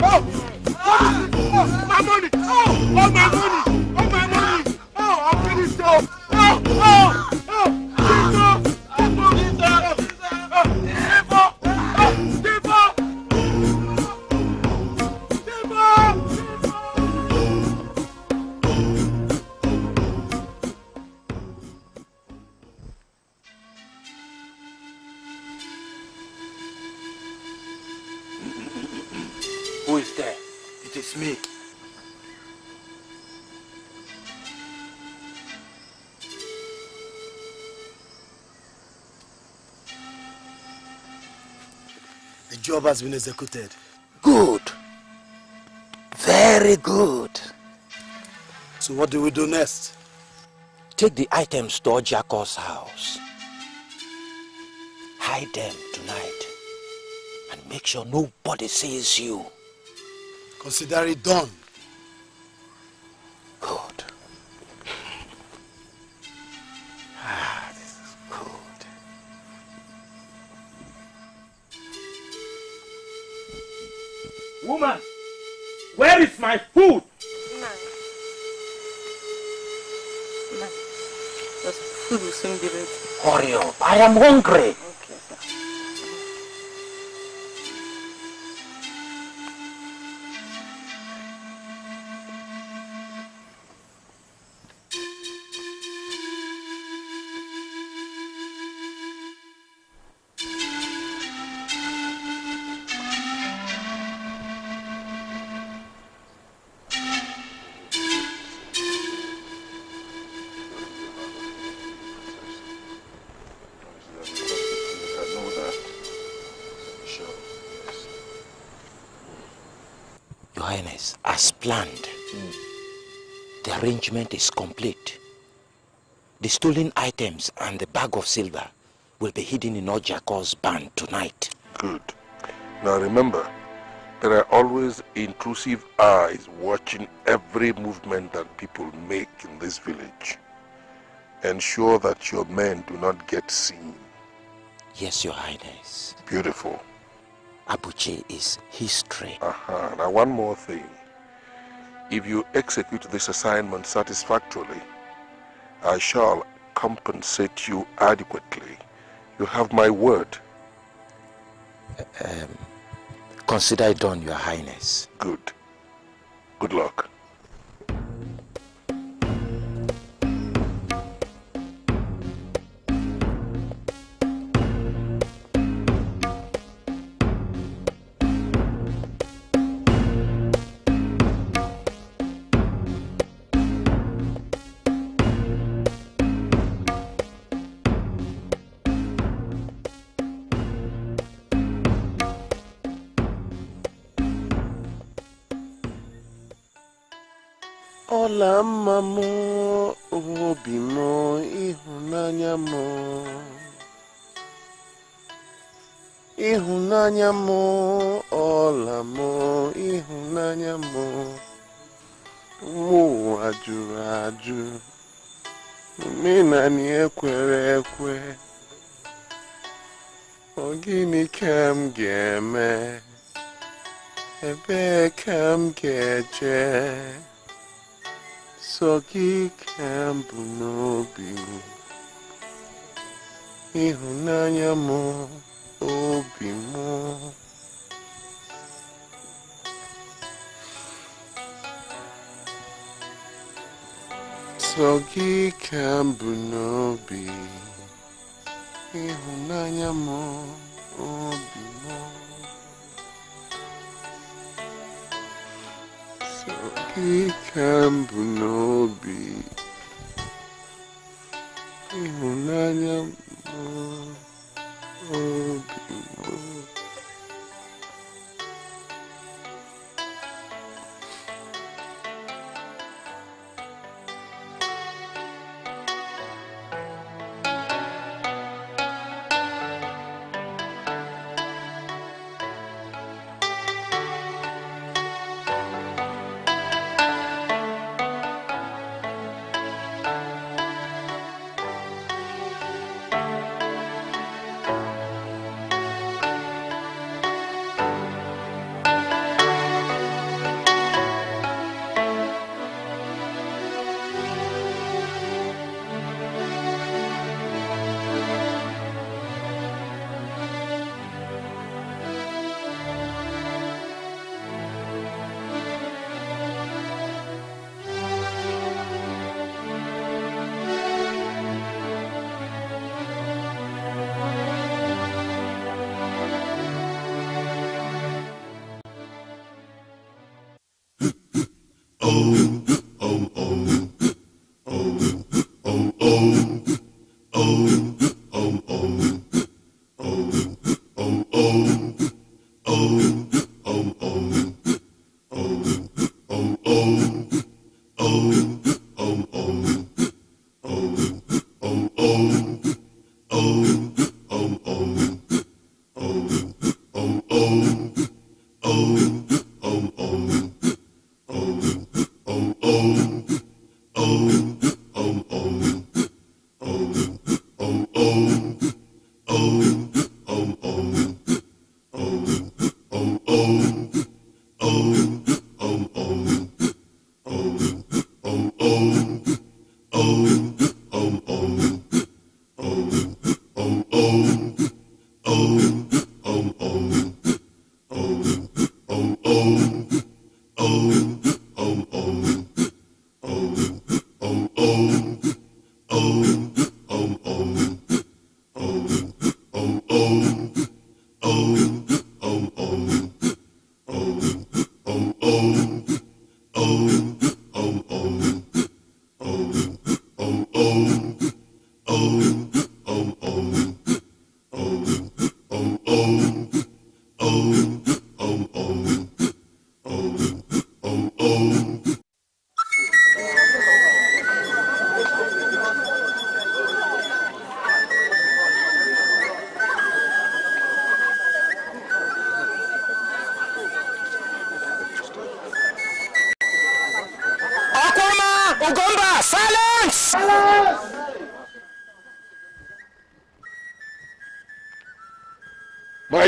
Oh! Oh! Oh! My money! Oh! Oh, my money! Job has been executed. Good. Very good. So what do we do next? Take the items to Ojako's house. Hide them tonight. And make sure nobody sees you. Consider it done. Good. Ah. Woman, where is my food? Just food will soon be ready. Hurry up. I am hungry. Arrangement is complete. The stolen items and the bag of silver will be hidden in Ojako's barn tonight. Good. Now remember, there are always intrusive eyes watching every movement that people make in this village. Ensure that your men do not get seen. Yes, Your Highness. Beautiful. Abuche is history. Aha. Now one more thing. If you execute this assignment satisfactorily, I shall compensate you adequately. You have my word. Um, consider it done, Your Highness. Good. Good luck.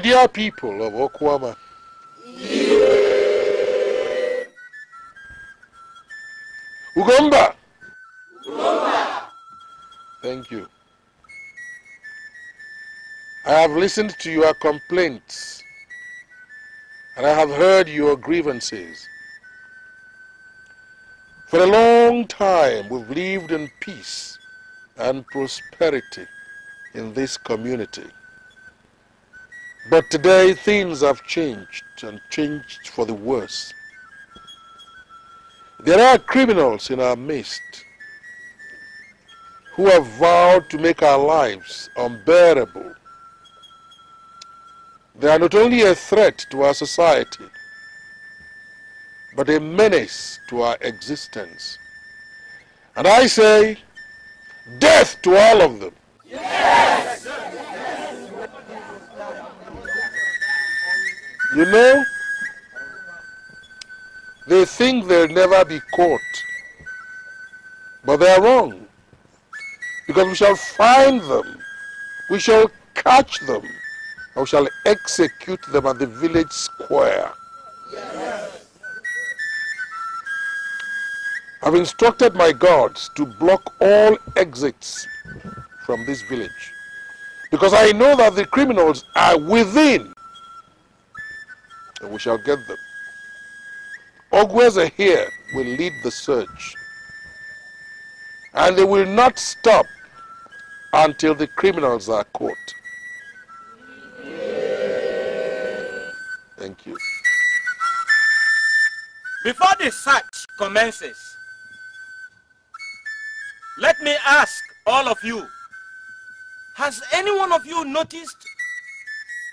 Dear people of Okwama, Ugomba! Thank you. I have listened to your complaints and I have heard your grievances. For a long time, we've lived in peace and prosperity in this community. But today, things have changed and changed for the worse. There are criminals in our midst who have vowed to make our lives unbearable. They are not only a threat to our society, but a menace to our existence. And I say, death to all of them. You know, they think they'll never be caught. But they are wrong. Because we shall find them. We shall catch them. And we shall execute them at the village square. I've instructed my guards to block all exits from this village. Because I know that the criminals are within. And we shall get them. Ogweze here will lead the search. And they will not stop until the criminals are caught. Thank you. Before the search commences, let me ask all of you, has any one of you noticed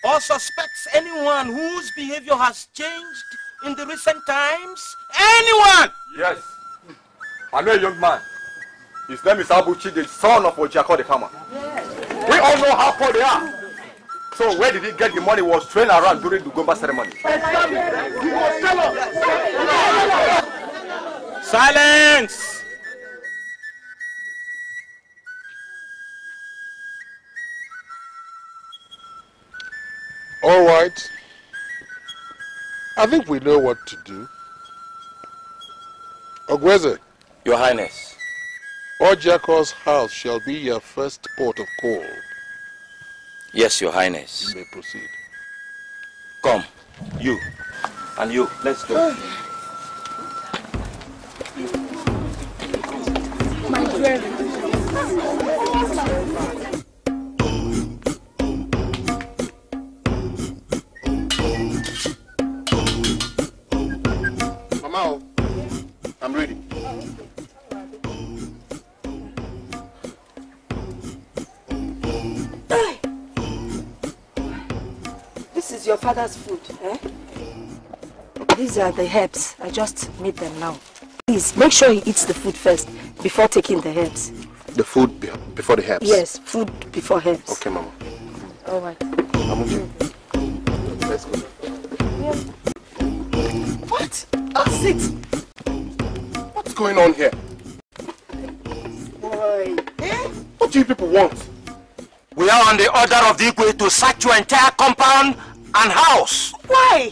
or suspects anyone whose behavior has changed in the recent times? Anyone? Yes. I know a young man. His name is Abuchi, the son of Ojako the farmer. We all know how poor they are. So where did he get the money? Was trained around during the Gomba ceremony. Silence! All right. I think we know what to do. Ogweze, Your Highness. Ojako's house shall be your first port of call. Yes, Your Highness. You may proceed. Come, you. And you, let's go. My jewelry. I'm ready. Die! This is your father's food, eh? These are the herbs. I just made them now. Please, make sure he eats the food first before taking the herbs. The food be before the herbs? Yes, food before herbs. Okay, Mama. All right. I'm okay. Let's go. Yeah. What? I'll sit. What's going on here? Boy. Eh? What do you people want? We are on the order of the Igwe to search your entire compound and house. Why?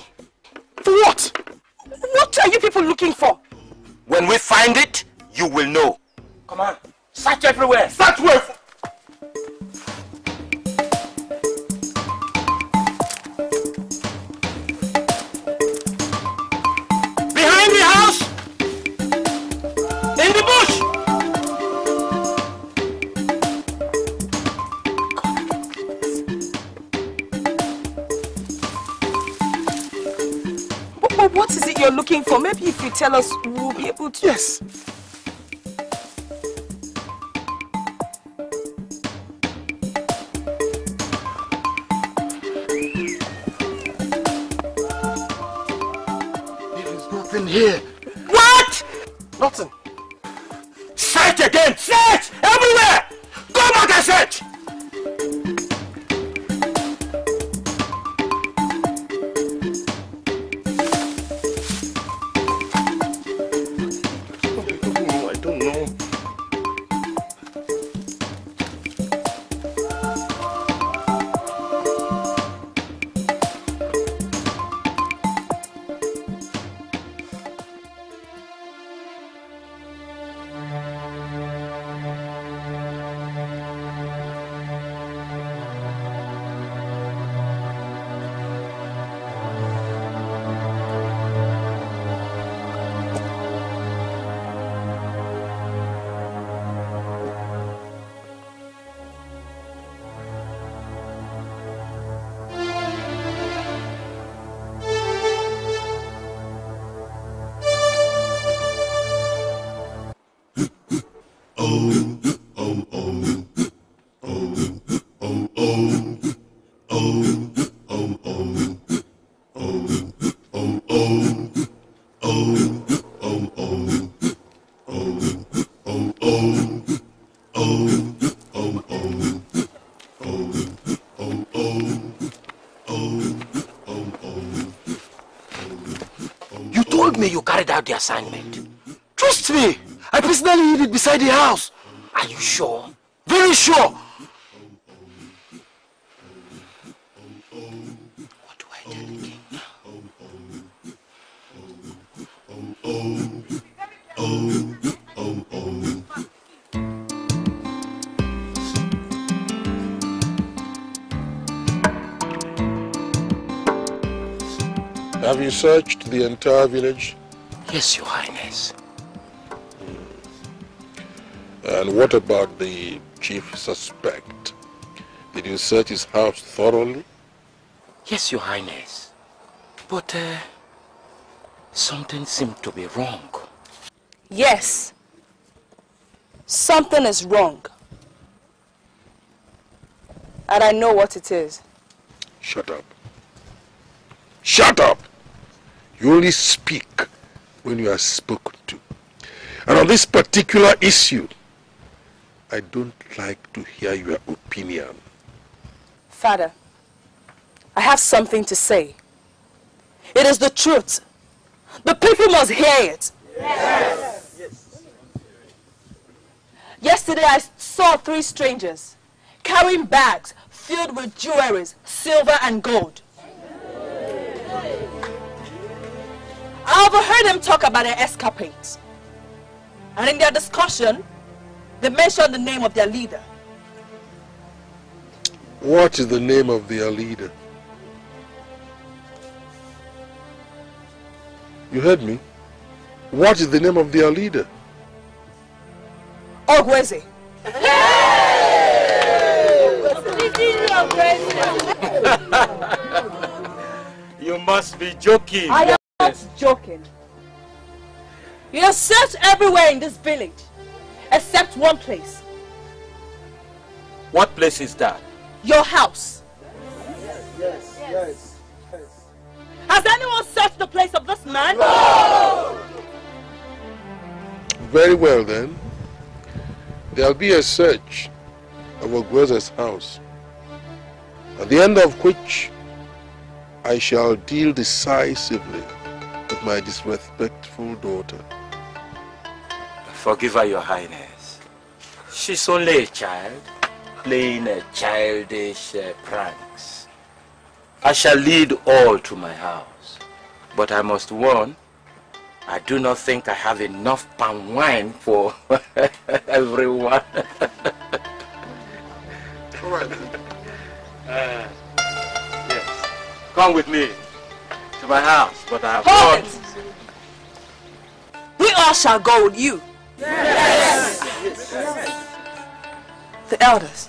For what? What are you people looking for? When we find it, you will know. Come on. Search everywhere. Search where? If you tell us, we'll be able to. Yes. There is nothing here. You carried out the assignment. Trust me. I personally hid it beside the house. Are you sure? Very sure. What do I tell the king now? Have you searched the entire village? Yes, your highness. And what about the chief suspect? Did you search his house thoroughly? Yes, your highness. But, uh, something seemed to be wrong. Yes. Something is wrong. And I know what it is. Shut up. Shut up! You only speak when you are spoken to. And on this particular issue, I don't like to hear your opinion. Father, I have something to say. It is the truth. The people must hear it. Yes. Yesterday I saw three strangers carrying bags filled with jewelries, silver and gold. I overheard them talk about their escapades. And in their discussion, they mentioned the name of their leader. What is the name of their leader? You heard me? What is the name of their leader? Ogweze. You must be joking. I am not joking. You have searched everywhere in this village, except one place, What place is that? your house. Yes, yes. Yes. Has anyone searched the place of this man? No! Very well then. There'll be a search of Ogweze's house, at the end of which I shall deal decisively with my disrespectful daughter. Forgive her, Your Highness. She's only a child, playing a childish uh, pranks. I shall lead all to my house. But I must warn, I do not think I have enough palm wine for everyone. All right. Uh, yes. Come with me to my house, but I have Hold warned. We all shall go with you. Yes. The elders.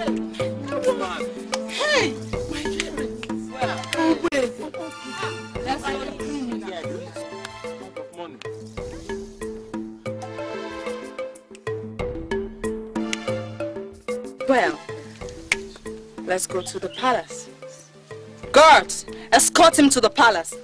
let's go to the palace. Guards, escort him to the palace.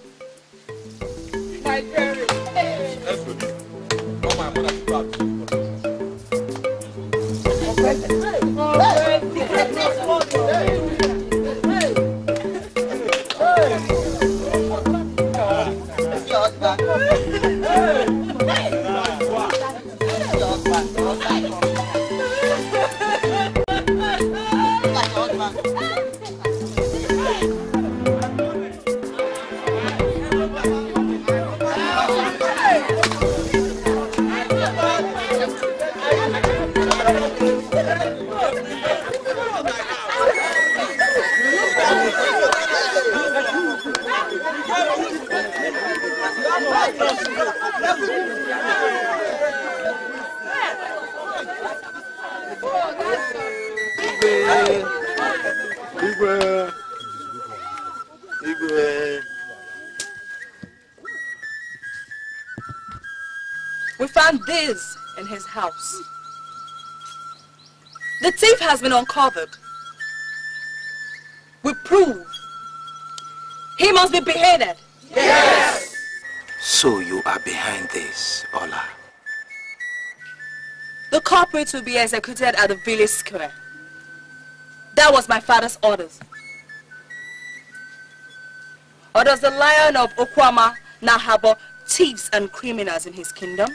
Has been uncovered. We prove he must be beheaded. Yes! So you are behind this, Ola. The culprit will be executed at the village square. That was my father's orders. Or does the lion of Okwama now harbor thieves and criminals in his kingdom?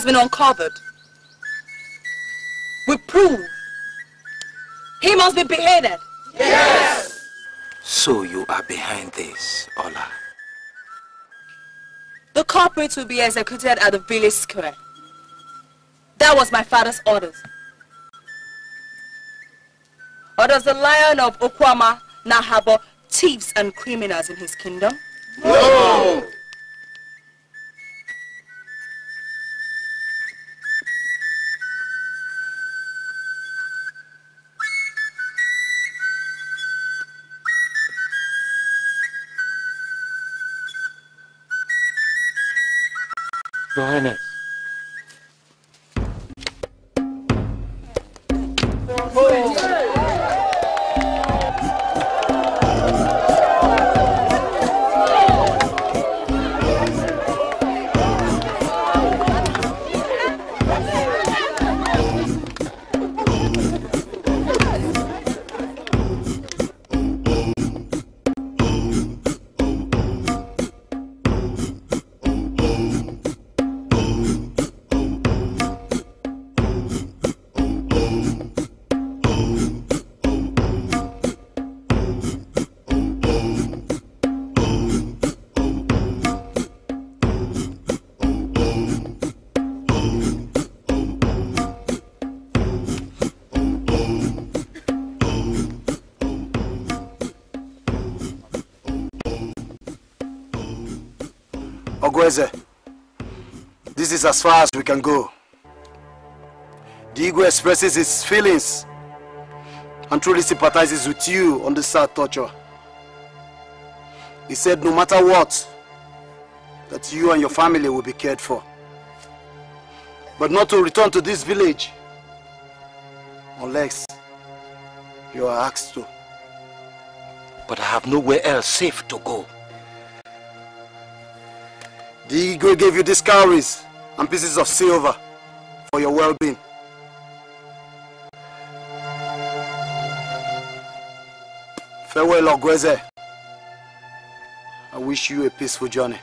Has been uncovered. We prove he must be beheaded. Yes! So you are behind this, Ola. The culprit will be executed at the village square. That was my father's orders. Or does the lion of Okwama now harbor thieves and criminals in his kingdom? No! Is as far as we can go. The Igwe expresses his feelings and truly sympathizes with you on this sad torture. He said no matter what, that you and your family will be cared for. But not to return to this village unless you are asked to. But I have nowhere else safe to go. The Igwe gave you these cowries and pieces of silver for your well-being. Farewell, Ogweze. I wish you a peaceful journey.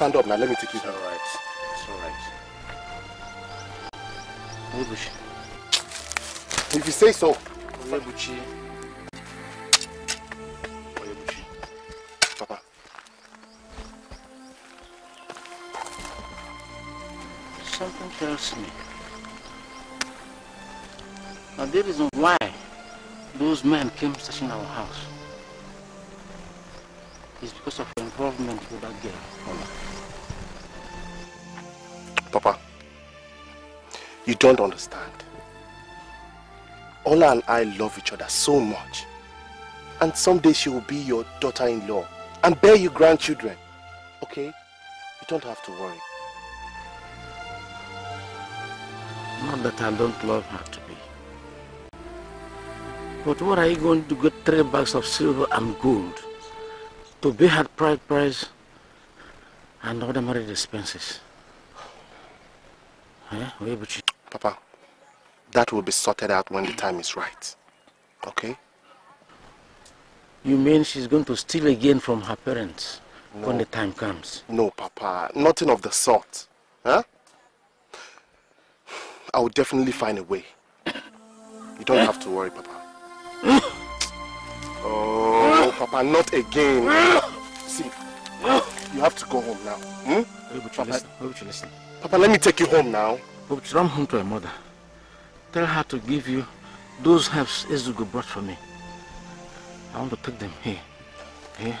Stand up now. Let me take you. It's all right. It's all right. If you say so. Onyebuchi. Onyebuchi. Papa. Something tells me. Now the reason why those men came searching our house is because of your involvement with that girl, don't understand. Ola and I love each other so much. And someday she will be your daughter-in-law and bear you grandchildren. Okay? You don't have to worry. Not that I don't love her to be. But what are you going to get three bags of silver and gold to pay her bride price and other marriage expenses? Eh? Onyebuchi. Papa, that will be sorted out when the time is right. Okay? You mean she's going to steal again from her parents when the time comes? No, Papa. Nothing of the sort. Huh? I will definitely find a way. You don't have to worry, Papa. Oh, Papa, not again. See, you have to go home now. Hmm? Onyebuchi, listen. Papa, let me take you home now. Onyebuchi, run home to her mother. Tell her to give you those herbs Ezugo brought for me. I want to take them here. Here.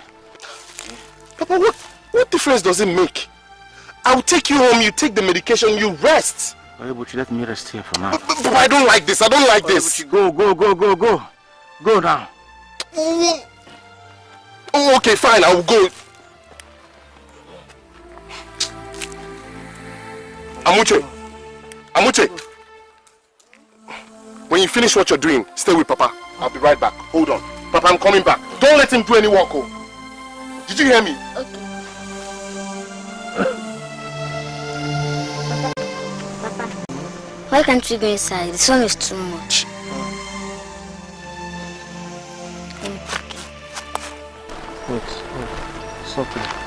Papa, what, what difference does it make? I'll take you home, you take the medication, you rest. Onyebuchi, let me rest here for now. Papa, I don't like this. I don't like this. Go, go, go, go, go. Go now. Oh, oh, okay, fine. I will go. Amuche. Amuche. When you finish what you're doing, stay with Papa. I'll be right back. Hold on. Papa, I'm coming back. Don't let him do any work. Oh. Did you hear me? Okay. Papa. Papa. Why can't we go inside? The sun is too much. Wait, wait. It's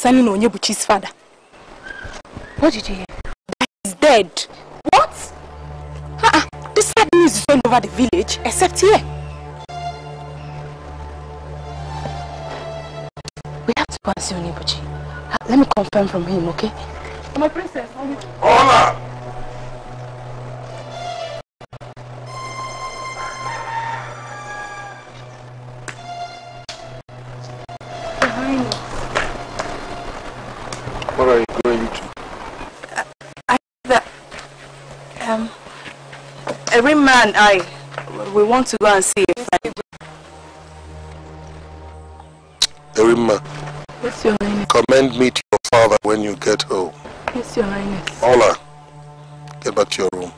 concerning Onyebuchi's father? What did you hear? That He's dead. What? Uh-uh. This sad news is all over the village, except here. We have to go and see Onyebuchi. Uh, let me confirm from him, okay? Want to go and see a friend. Erima, Yes, Your Highness. commend me to your father when you get home. Yes, Your Highness. Ola, get back to your room.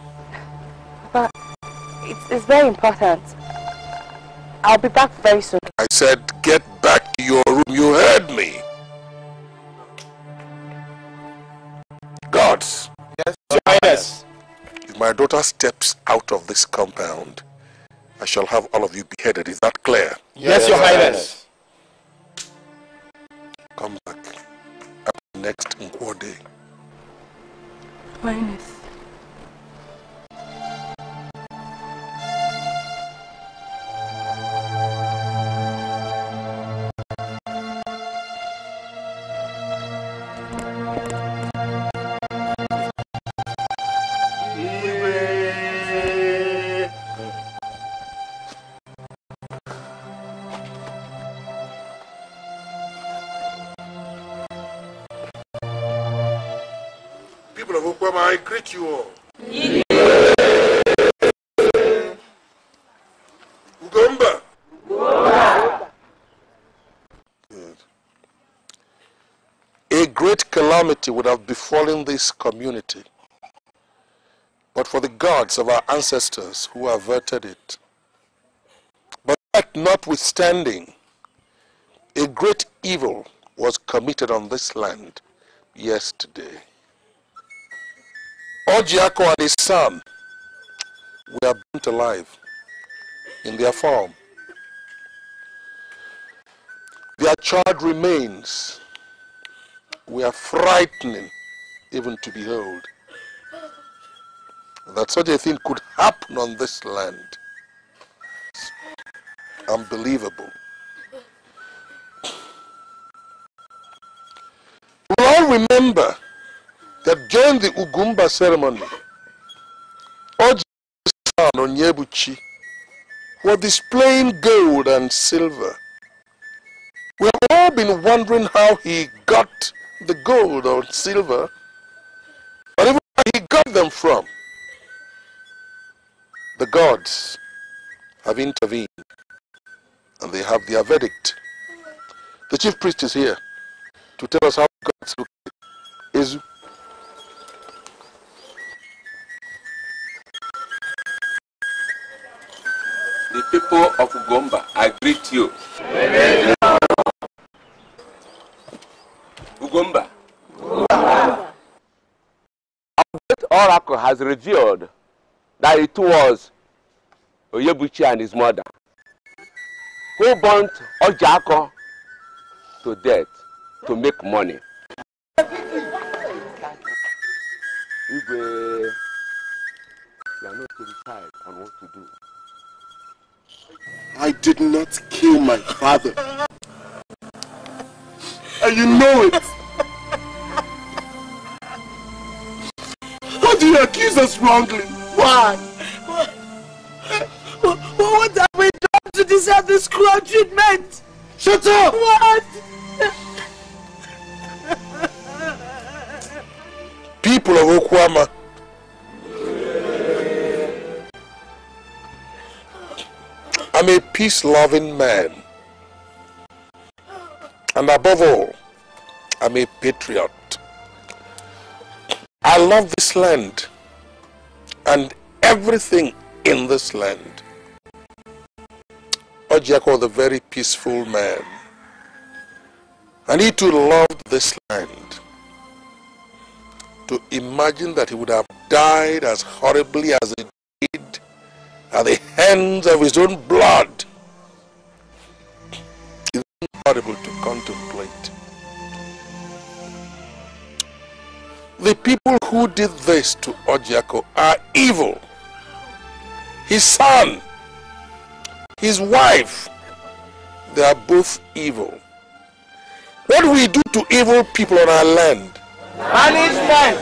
But it's, it's very important. I'll be back very soon. I said, get back to your room. You heard me. Gods. Yes, Your Highness. If my daughter steps out of this compound, I shall have all of you beheaded. Is that clear? Yes, Your Highness. Come back at the next Nkwo day. Highness. Calamity would have befallen this community, but for the gods of our ancestors who averted it. But that notwithstanding, a great evil was committed on this land yesterday. Ojiako and his son were burnt alive in their farm. Their charred remains were frightening even to behold. That such a thing could happen on this land. Unbelievable. We all remember that during the Ugumba ceremony, Oji son Onyebuchi were displaying gold and silver. We've all been wondering how he got the gold or silver, or even where he got them from. The gods have intervened, and they have their verdict. The chief priest is here to tell us how gods. Is The people of Ugomba, I greet you. Our great oracle has revealed that it was Onyebuchi and his mother who burnt Ojiako to death to make money. You are not decide on what to do. I did not kill my father. And you know it. You accuse us wrongly? Why? What, what have we done to deserve this cruel treatment? Shut up! What? people of Okwama. I'm a peace-loving man. And above all, I'm a patriot. I love this land and everything in this land. Ojiako was a very peaceful man. And he too loved this land. To imagine that he would have died as horribly as he did at the hands of his own blood is horrible to contemplate. The people who did this to Ojiako are evil. His son, his wife, they are both evil. What do we do to evil people on our land? Punishment!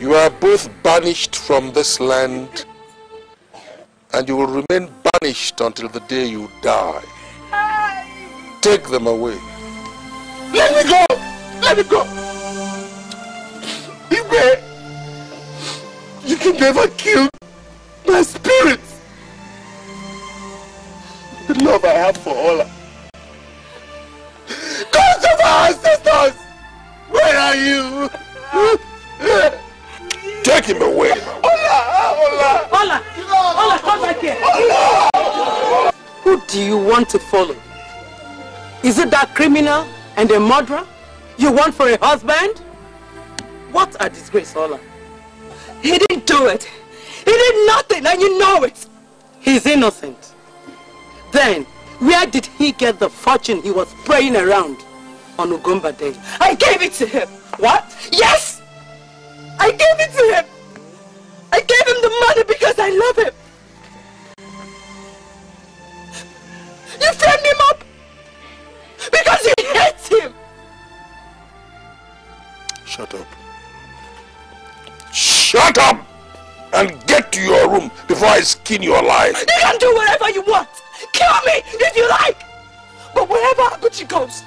You are both banished from this land and you will remain banished until the day you die. Take them away. Let me go! Let me go! Igwe! You can never kill my spirit! The love I have for Ola. Ghost of our ancestors! Where are you? Take him away. Ola! Ola! Ola! Ola, come back here! Ola! Who do you want to follow? Is it that criminal and a murderer you want for a husband? What a disgrace, Ola. He didn't do it. He did nothing and you know it. He's innocent. Then, where did he get the fortune he was praying around on Ugumba Day? I gave it to him. What? Yes! I gave it to him. I gave him the money because I love him. You framed him up because you hate him. Shut up. Shut up! And get to your room before I skin your life. You can do whatever you want. Kill me if you like. But wherever Aguchi goes,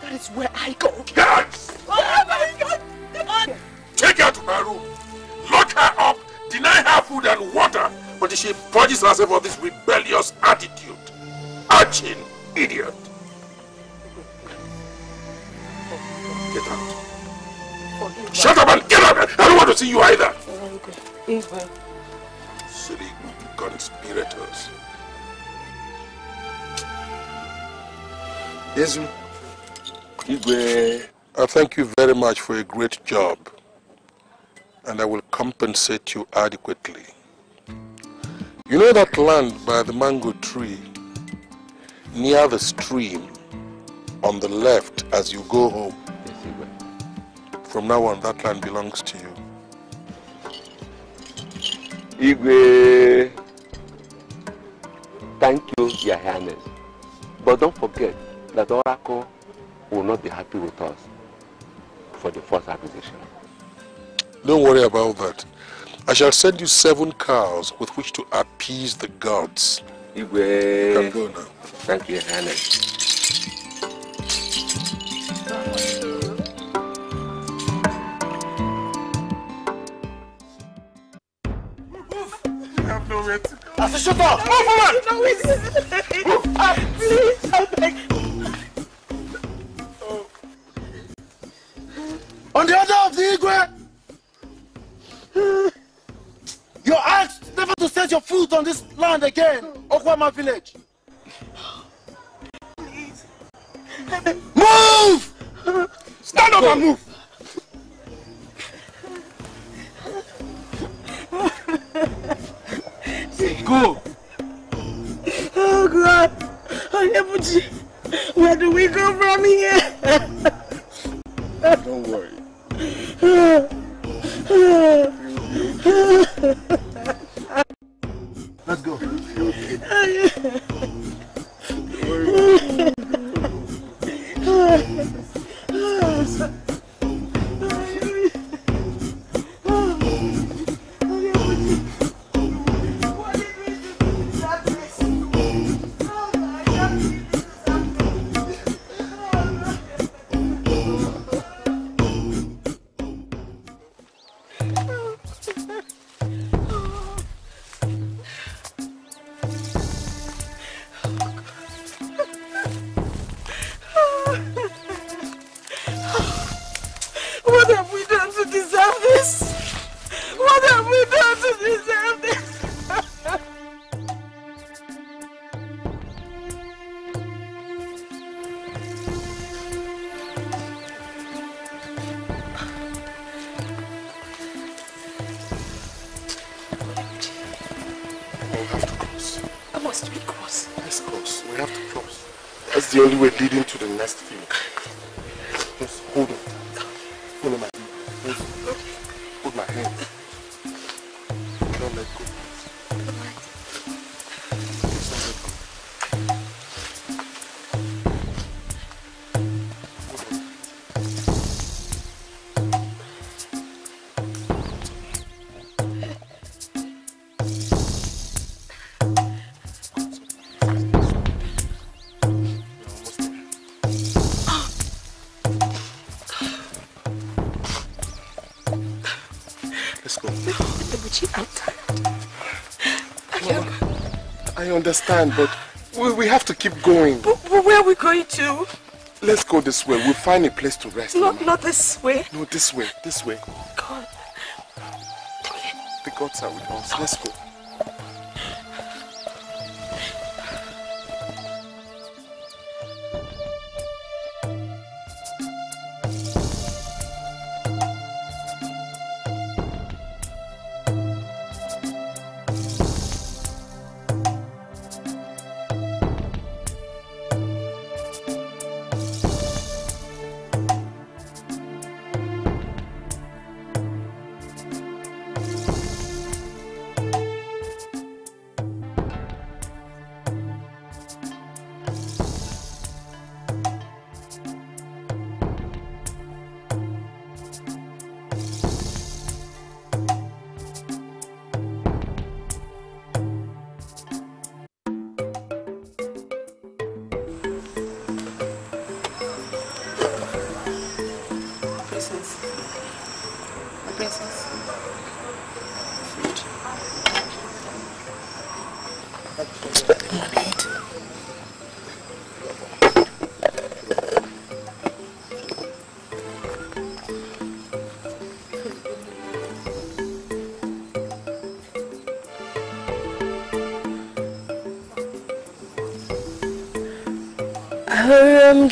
that is where I go. Get! Wherever he goes. Take her to my room. Lock her up. Deny her food and water until she purges herself of this rebellious attitude. Arching idiot. Get out. Shut up and get out! I don't want to see you either. Silly conspirators. Yezu. Igwe. I thank you very much for a great job. And I will compensate you adequately. You know that land by the mango tree, near the stream, on the left as you go home. From now on, that land belongs to you. Igwe, thank you, Your Highness. But don't forget that Oracle will not be happy with us for the first accusation. Don't worry about that. I shall send you seven cows with which to appease the gods. Igwe, You can go now. thank you, Your Highness. Go. I said, shut up! Move, woman! No, wait. Please, I beg. On the order of the Igwe, you're asked never to set your foot on this land again, Okwama village. Move! Stand up and move! Go! Oh God! Onyebuchi, where do we go from here? Don't worry. Let's go. What understand, but we, we have to keep going. But where are we going to? Let's go this way. We'll find a place to rest. Not, Mama. not this way. No, this way. This way. God. The gods are with us. Let's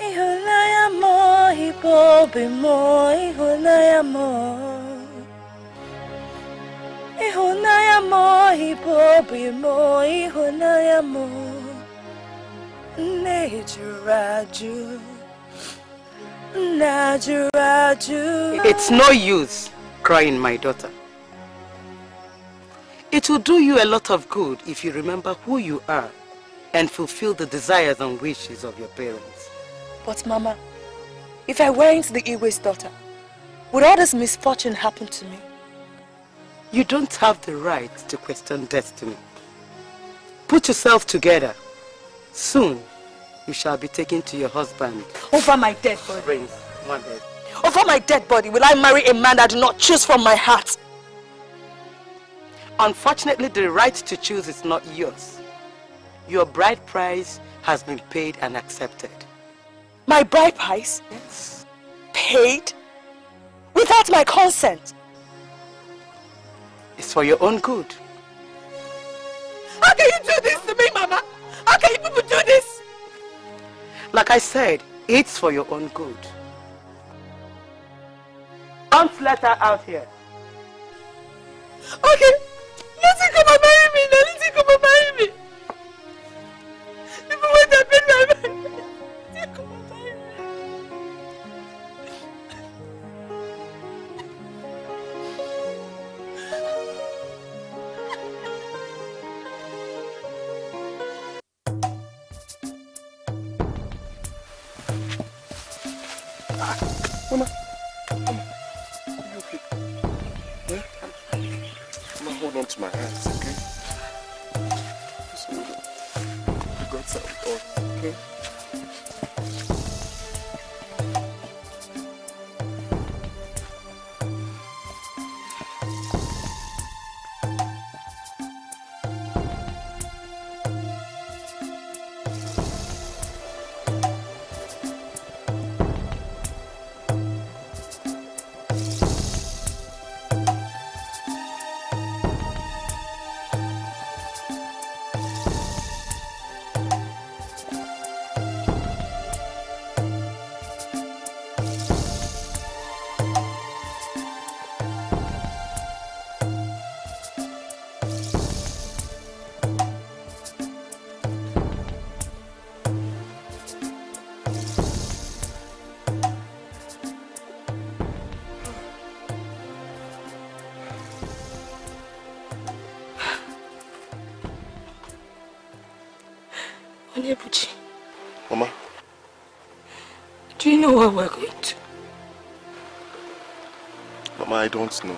ịhụnanya m ịbụ obi m ịhụnanya m ịhụnanya m ịbụ obi m ịhụnanya m nne jụrụ ajụ nne jụrụ ajụ It's no use crying, my daughter. It will do you a lot of good if you remember who you are and fulfill the desires and wishes of your parents. But Mama, if I weren't the Igwe's daughter, would all this misfortune happen to me? You don't have the right to question destiny. Put yourself together. Soon, you shall be taken to your husband. Over my dead body. Prince Mohammed. Over my dead body, will I marry a man I do not choose from my heart? Unfortunately, the right to choose is not yours. Your bride price has been paid and accepted. My bride price? Yes. Paid? Without my consent? It's for your own good. How can you do this to me, Mama? How can you people do this? Like I said, it's for your own good. Don't let her out here. Okay. Let him come and marry me. Let him come and marry me. Mama, know.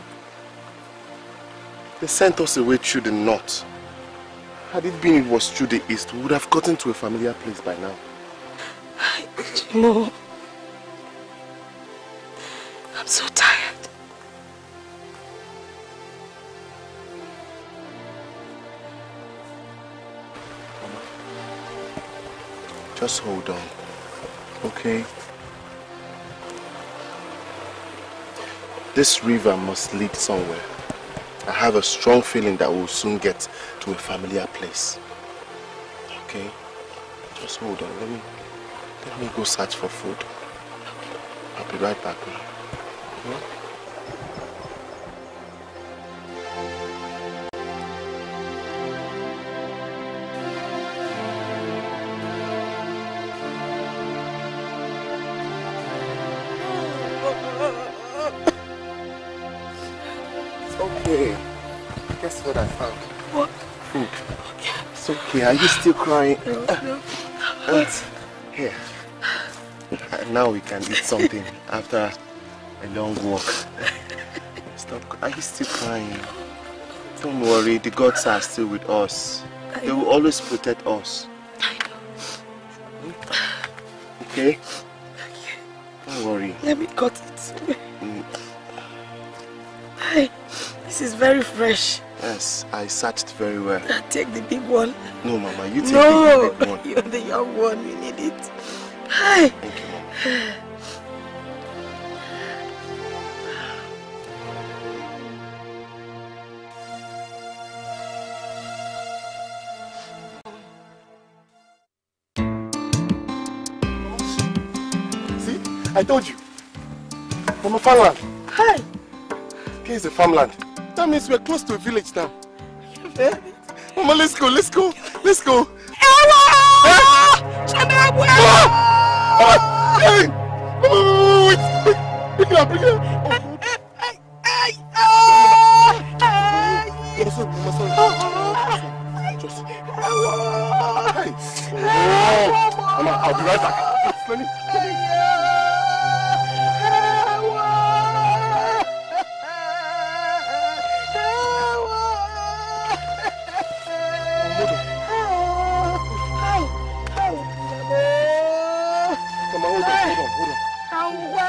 They sent us away through the north. Had it been it was through the east, we would have gotten to a familiar place by now. Chimo, I'm so tired. Just hold on, okay? This river must lead somewhere. I have a strong feeling that we'll soon get to a familiar place. Okay? Just hold on. Let me let me go search for food. I'll be right back. Hmm? Okay. Are you still crying? No. Uh, here. Uh, Now we can eat something after a long walk. Stop. Are you still crying? Don't worry. The gods are still with us. They will always protect us. Okay? Don't worry. Let me cut it. Mm, Hey, this is very fresh. I searched very well. Take the big one. No, Mama, you take no, the big one. you're the young one. You need it. Hi. Thank you, See, I told you. From a farmland. Hi. Here is a farmland. That means we're close to a village now. Eh? Mama, let's go, let's go, let's go. Ah! Hey! Mama, wait, wait, bring it up, bring it up. Mama, sorry, Mama, sorry. Just. Hey. Oh, Mama, I'll be right back. Let me. On.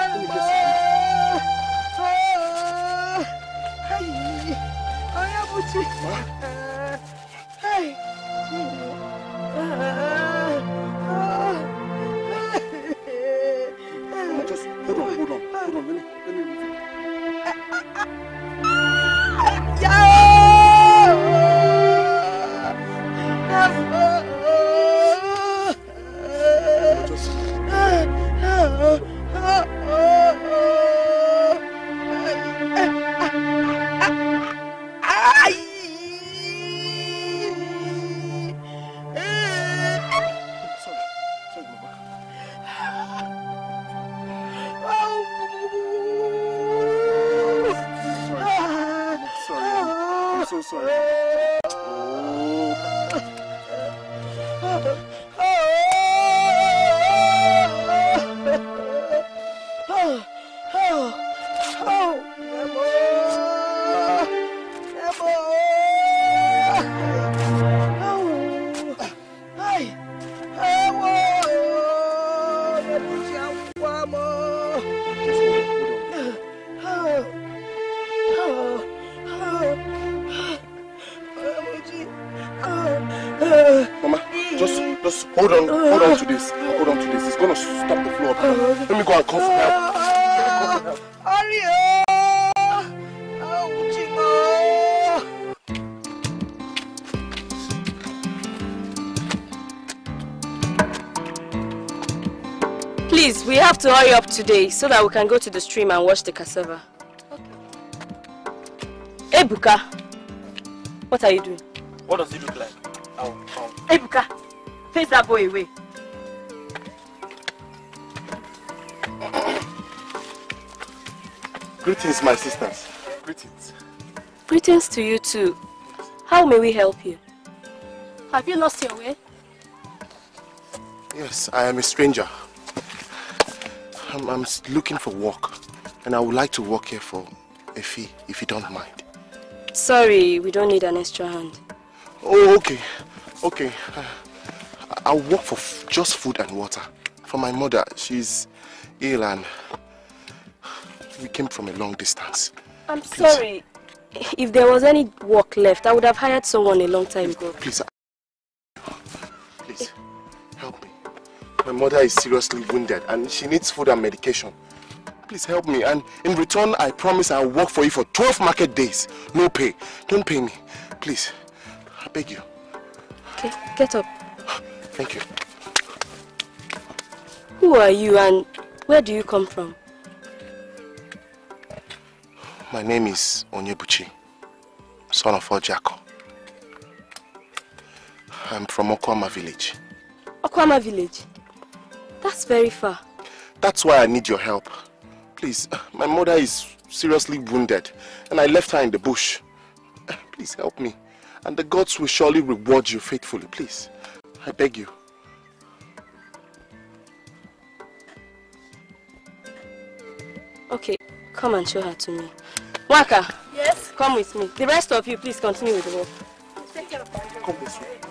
Today so that we can go to the stream and wash the cassava. Okay. Ebuka, what are you doing? What does it look like? Oh, oh. Ow, ow. Ebuka, face that boy away. Greetings, my sisters. Greetings. Greetings to you too. How may we help you? Have you lost your way? Yes, I am a stranger. I'm, I'm looking for work, and I would like to work here for a fee, if you don't mind. Sorry, we don't need an extra hand. Oh, okay, okay. Uh, I'll work for f- just food and water. For my mother, she's ill and we came from a long distance. I'm sorry. If there was any work left, I would have hired someone a long time ago. Please, My mother is seriously wounded and she needs food and medication. Please help me. And in return, I promise I'll work for you for 12 market days. No pay. Don't pay me. Please, I beg you. Okay, get up. Thank you. Who are you and where do you come from? My name is Onyebuchi, son of Ojiako. I'm from Okwama village. Okwama village. That's very far. That's why I need your help. Please, my mother is seriously wounded and I left her in the bush. Please help me. And the gods will surely reward you faithfully. Please, I beg you. Okay, come and show her to me. Waka. Yes? Come with me. The rest of you, please continue with the work. Take care of her. Come this way.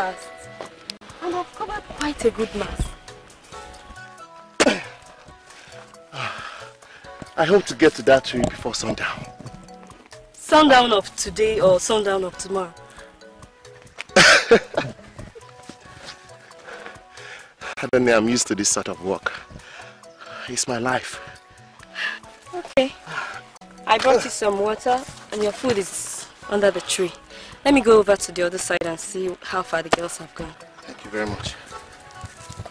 Fast. And I've covered quite a good mass. I hope to get to that tree before sundown. Sundown of today or sundown of tomorrow? I don't know, I'm used to this sort of work. It's my life. Okay. I brought you some water and your food is under the tree. Let me go over to the other side and see how far the girls have gone. Thank you very much.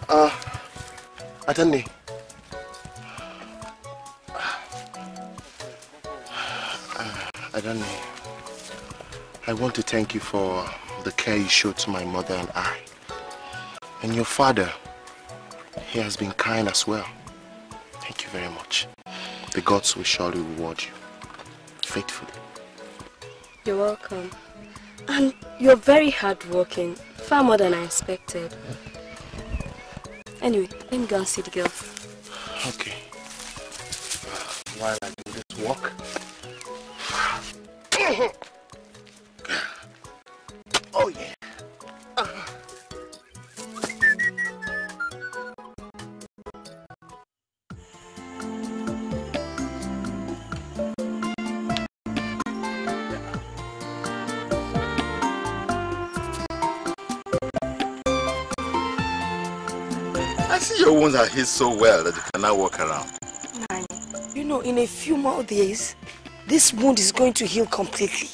Uh, Adani. Uh, Adani, I want to thank you for the care you showed to my mother and I. And your father, he has been kind as well. Thank you very much. The gods will surely reward you faithfully. You're welcome. And you're very hardworking, far more than I expected. Anyway, let me go and see the girls. Okay. While I do this walk. Your are healed so well that you can now walk around. Nani, You know, in a few more days, this wound is going to heal completely.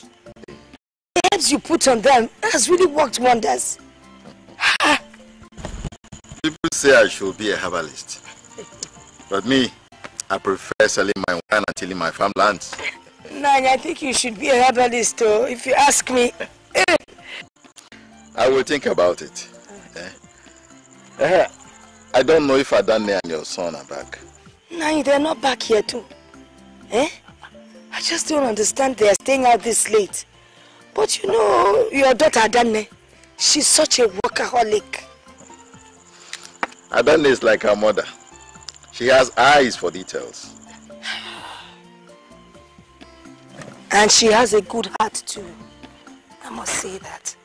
The herbs you put on them has really worked wonders. People say I should be a herbalist. But me, I prefer selling my wine and tilling my farmlands. Nani, I think you should be a herbalist, oh, if you ask me. I will think about it. Eh? Eh, I don't know if Adane and your son are back. No, they're not back here too. Eh? I just don't understand they're staying out this late. But you know, your daughter Adane, she's such a workaholic. Adane is like her mother. She has eyes for details. And she has a good heart too. I must say that.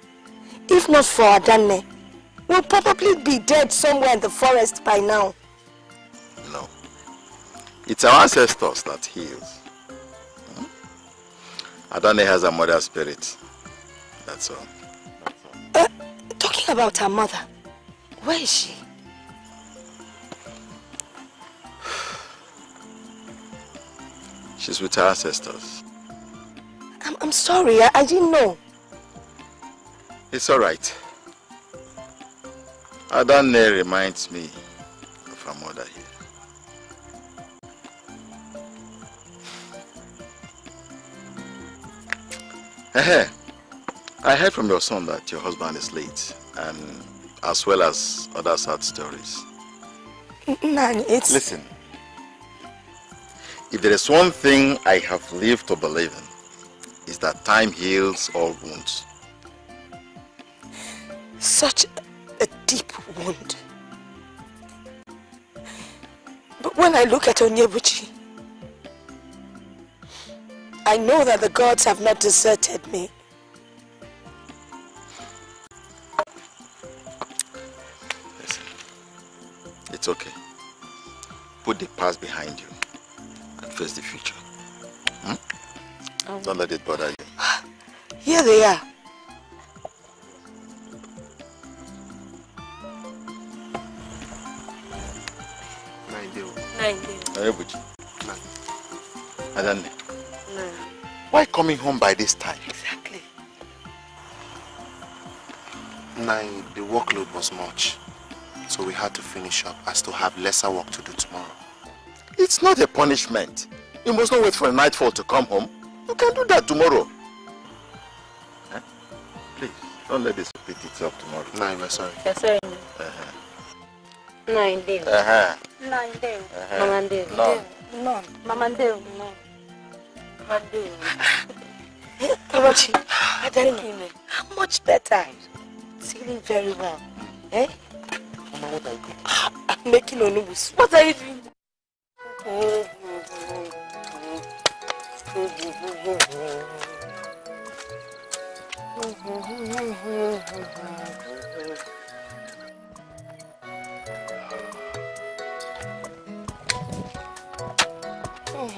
If not for Adane, we'll probably be dead somewhere in the forest by now. No. It's our ancestors that heals. Hmm? Adane has a mother spirit. That's all. Talking about her mother, where is she? She's with her ancestors. I'm, I'm sorry, I, I didn't know. It's alright. Adane reminds me of her mother here. Ehe, I heard from your son that your husband is late, and as well as other sad stories. Nani, it's... Listen, if there is one thing I have lived to believe in, is that time heals all wounds. Such a deep wound. But when I look at Onyebuchi, I know that the gods have not deserted me. Listen, it's okay. Put the past behind you and face the future. Hmm? Um, Don't let it bother you. Here they are. Ebuchi. Adanne, why coming home by this time? Exactly. Nine, the workload was much. So we had to finish up as to have lesser work to do tomorrow. It's not a punishment. You must not wait for nightfall to come home. You can do that tomorrow. Huh? Please, don't let this repeat itself tomorrow. Nine, we're sorry. Yes, sir. Uh-huh. Nine days. Uh-huh. Nine days. Uh-huh. Mama days. None. None. Mama days. None. Mama days. Kamachi, Adanne, much better. Feeling very well. Eh? Mama, what are you doing? I'm making onubus. What are you doing?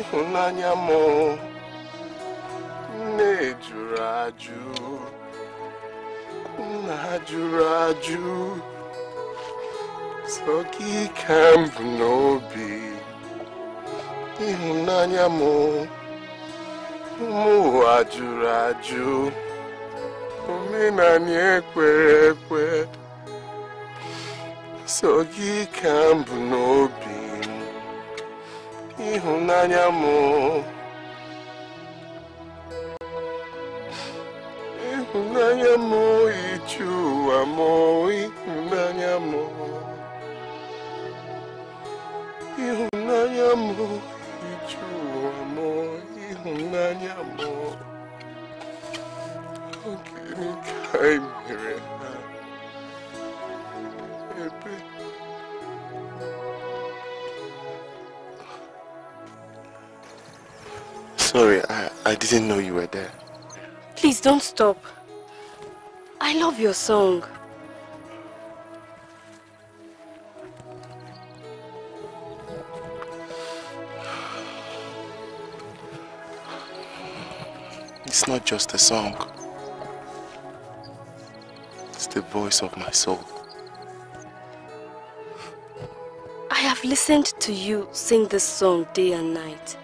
ịhụnanya m nne jụrụ ajụ nna jụrụ ajụ. Sọ ka m bụ n'obi ịhụnanya m ụmụ jụrụ ajụ. Omenani ekwere ekwe so gị ka m bụ n'obi. Ịhụnanya m. Please don't stop. I love your song. It's not just a song. It's the voice of my soul. I have listened to you sing this song day and night.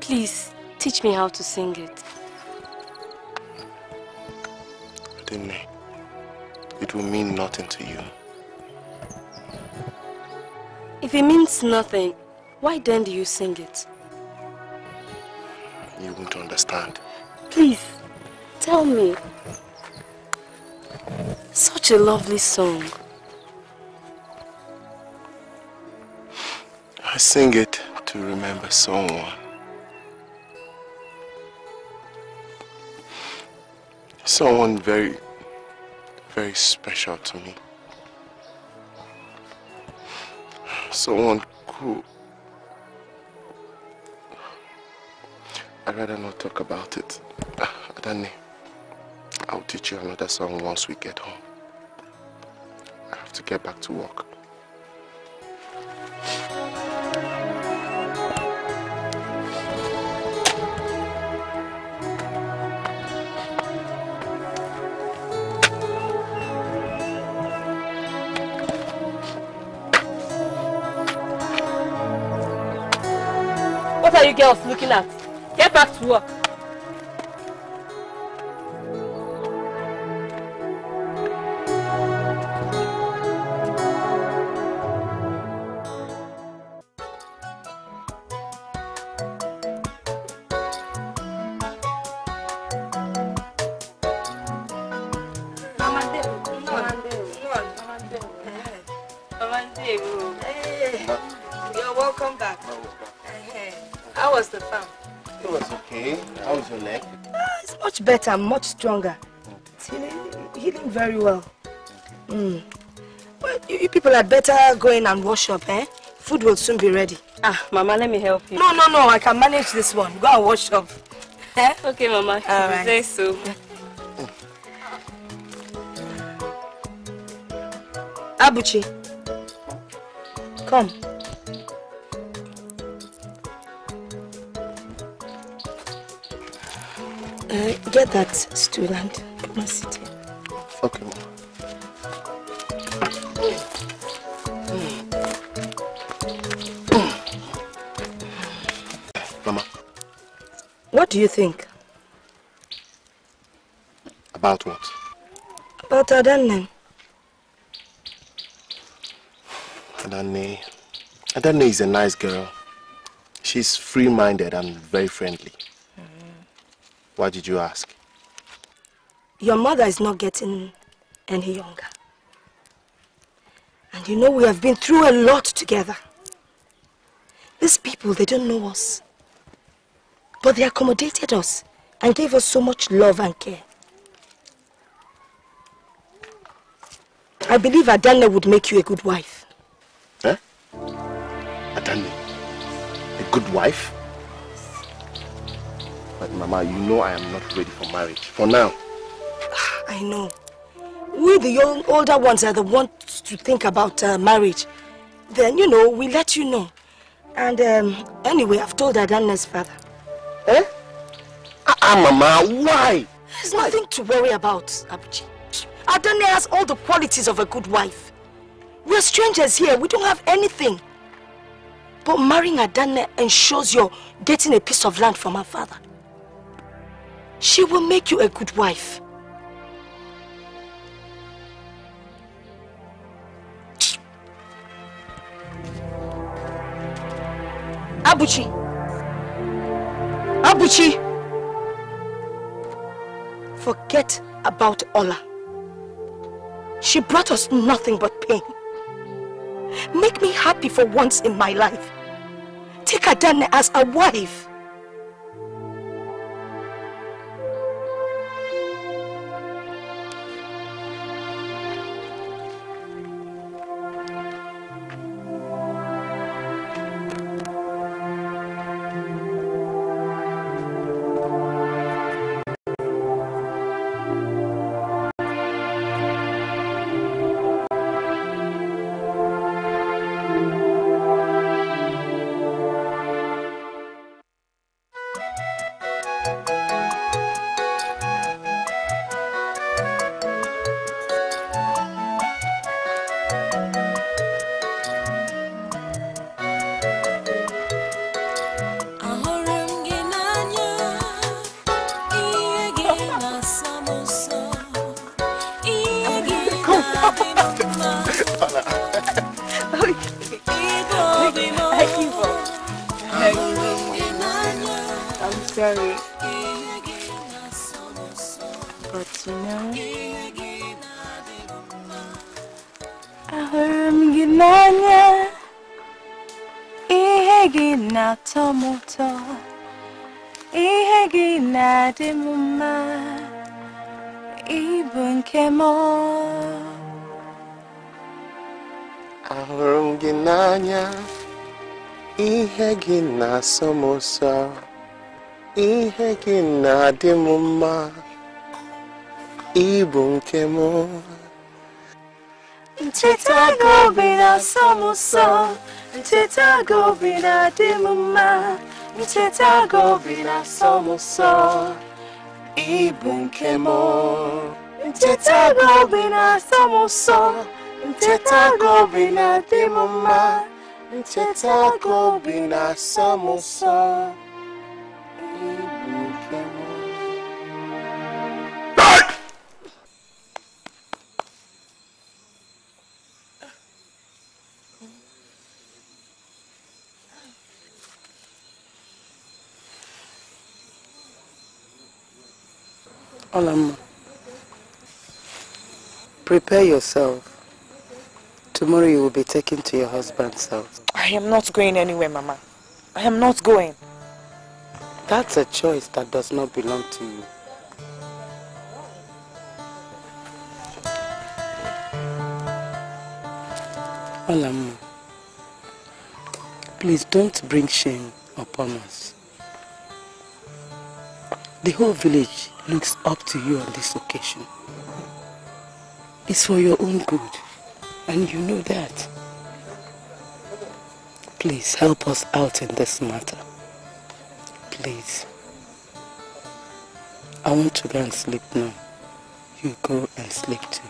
Please, teach me how to sing it. Didn't It will mean nothing to you. If it means nothing, why then do you sing it? You won't understand. Please, tell me. Such a lovely song. I sing it to remember someone. Someone very, very special to me. Someone who... I'd rather not talk about it. Adani, I'll teach you another song once we get home. I have to get back to work. Are you girls looking at? Get back to work. Better, and much stronger. It's healing, healing very well. Mm. Well, you, you people had better go in and wash up, eh? Food will soon be ready. Ah, Mama, let me help you. No, no, no, I can manage this one. Go and wash up. Eh? Okay, Mama. All you say so. Abuchi, come. Get that stool and come and sit here. Okay, Mama. Mama, What do you think about what? about Adanne? Adane. Adane is a nice girl. She's free-minded and very friendly. Why did you ask? Your mother is not getting any younger. And you know we have been through a lot together. These people, they don't know us. But they accommodated us and gave us so much love and care. I believe Adana would make you a good wife. Eh? Adane, a good wife? But Mama, you know I am not ready for marriage. For now. I know. We, the young, older ones, are the ones to think about uh, marriage. Then, you know, we let you know. And um, anyway, I've told Adana's father. Eh? Ah, Mama, why? There's nothing to worry about, Abuchi. Adana has all the qualities of a good wife. We're strangers here. We don't have anything. But marrying Adana ensures you're getting a piece of land from her father. She will make you a good wife. Abuchi. Abuchi. Forget about Ola. She brought us nothing but pain. Make me happy for once in my life. Take Adana as a wife. Ụsọ, ihe gị na-adị m mma, ịbụ nke m. Ncheta gị obi na-asọ m ụsọ, ncheta gị obi na-adị m mma, ncheta gị obi na-asọ m ụsọ, ịbụ nke m. Ncheta gị obi na-asọ m ụsọ, ncheta gị obi na-adị m mma, ncheta ka obi na-asọ m ụsọ ịbụ nke m Olamma, prepare yourself. Tomorrow you will be taken to your husband's house. I am not going anywhere, Mama. I am not going. That's a choice that does not belong to you. Olamma, please don't bring shame upon us. The whole village looks up to you on this occasion. It's for your own good, and you know that. Please help us out in this matter. Please. I want to go and sleep now. You go and sleep too.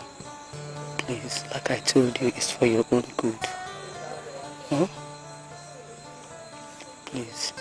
Please, like I told you, it's for your own good. Huh? Please.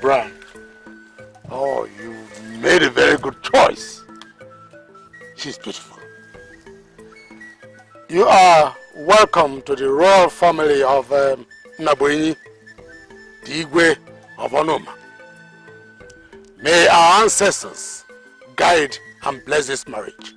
My. Oh, you made a very good choice. She's beautiful. You are welcome to the royal family of um, Naboini, the Igwe of Onoma. May our ancestors guide and bless this marriage.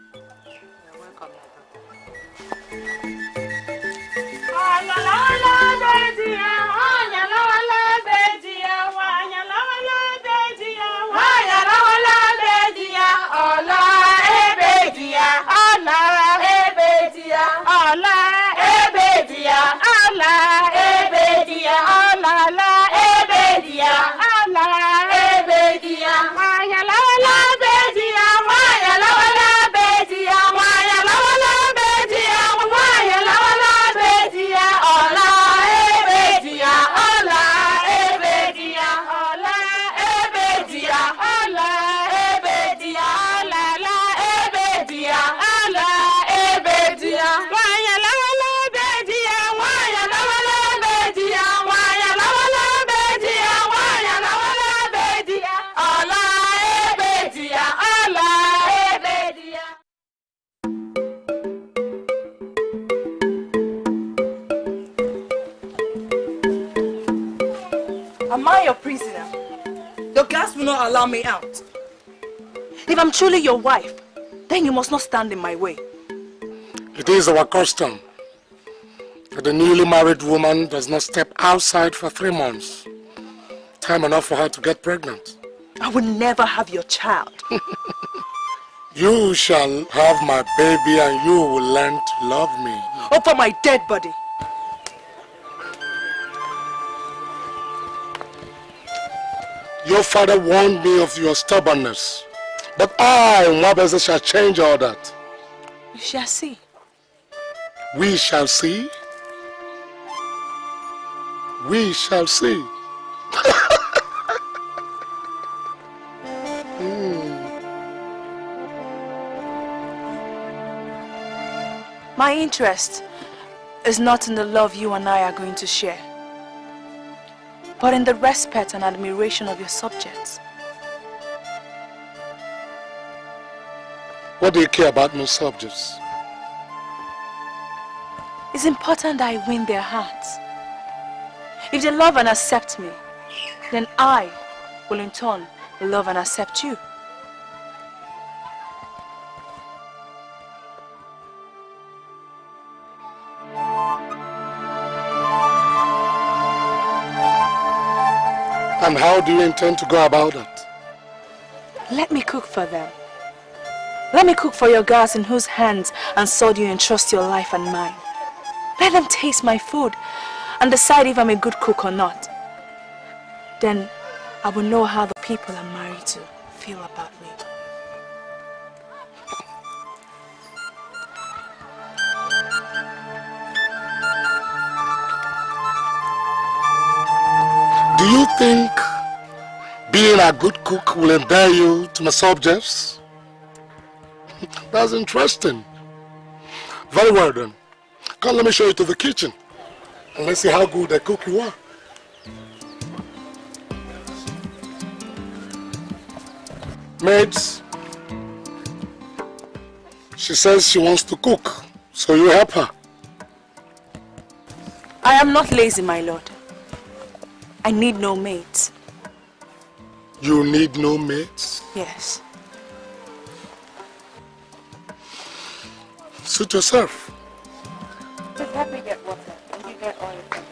Am If I'm truly your wife, then you must not stand in my way. It is our custom that the newly married woman does not step outside for three months. Time enough for her to get pregnant. I will never have your child. You shall have my baby and you will learn to love me. Over my dead body. Your father warned me of your stubbornness. But I, Nwabueze, shall change all that. You shall see. We shall see. We shall see. Hmm. My interest is not in the love you and I are going to share, but in the respect and admiration of your subjects. What do you care about my subjects? It's important that I win their hearts. If they love and accept me, then I will in turn love and accept you. And how do you intend to go about it? Let me cook for them. Let me cook for your girls in whose hands and sword you entrust your life and mine. Let them taste my food and decide if I'm a good cook or not. Then I will know how the people I'm married to feel about me. Do you think being a good cook will endear you to my subjects? That's interesting. Very well then. Come, let me show you to the kitchen. And let's see how good a cook you are. Maids, she says she wants to cook, so you help her. I am not lazy, my lord. I need no maids. You need no maids? Yes. Suit yourself. Just help me get water and you get oil.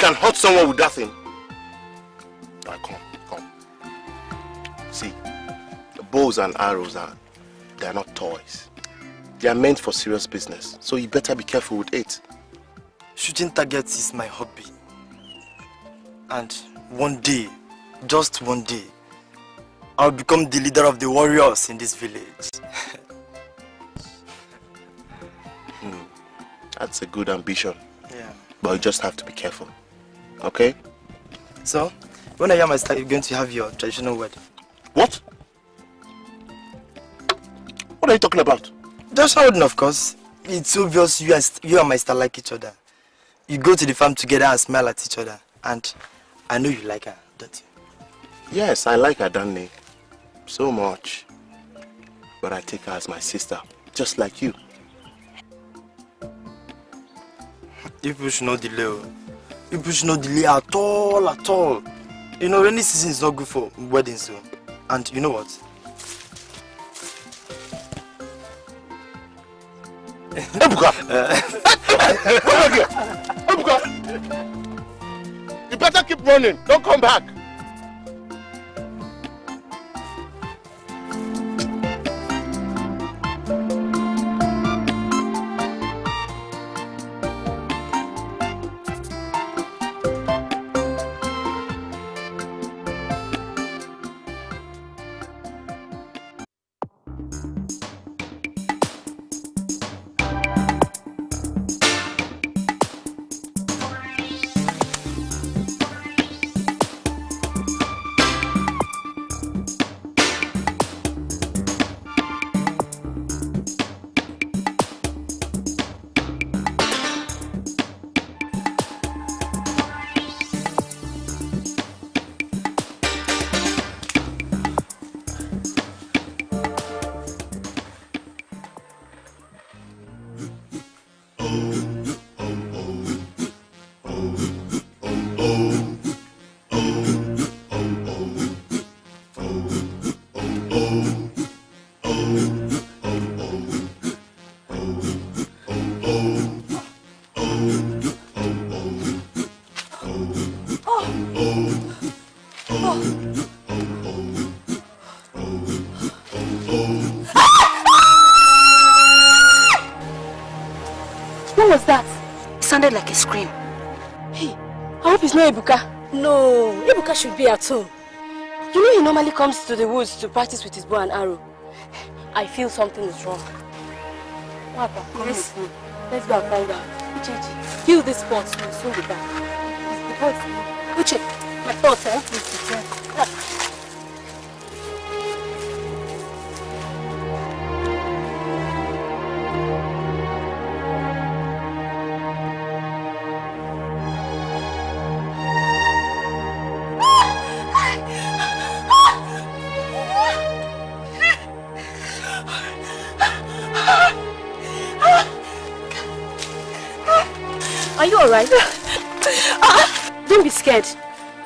Can hurt someone with that thing? Alright, come, come. See, the bows and arrows are they are not toys. They are meant for serious business, so you better be careful with it. Shooting targets is my hobby. And one day, just one day, I'll become the leader of the warriors in this village. Hmm. That's a good ambition. Yeah. But you just have to be careful. Okay? So, when I am start, you're going to have your traditional wedding. What? What are you talking about? Just wedding, of course. It's obvious you, and, you and my star like each other. You go to the farm together and smile at each other. And I know you like her, don't you? Yes, I like Adanne so much. But I take her as my sister, just like you. You people should not delay. People should not delay at all, at all. You know, rainy season is not good for weddings. So. And you know what? Ebuka! Come back here! Ebuka! You better keep running. Don't come back. Like a scream. Hey, I hope it's not Ebuka. No, Ebuka should be at home. You know he normally comes to the woods to practice with his bow and arrow. I feel something is wrong. What happened? Come Yes. with me. Let's go and find out. Uchechi, heal this spot. We'll soon be back. It's the voice. Uche, my thoughts, eh? alright? Don't be scared.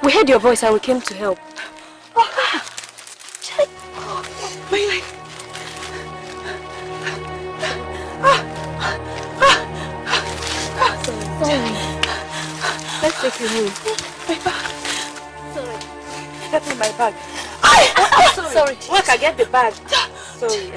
We heard your voice and we came to help. My life. Sorry. Let's take you home. My bag. Sorry. Help me my bag. I, am sorry. sorry. Work, I get the bag. Sorry.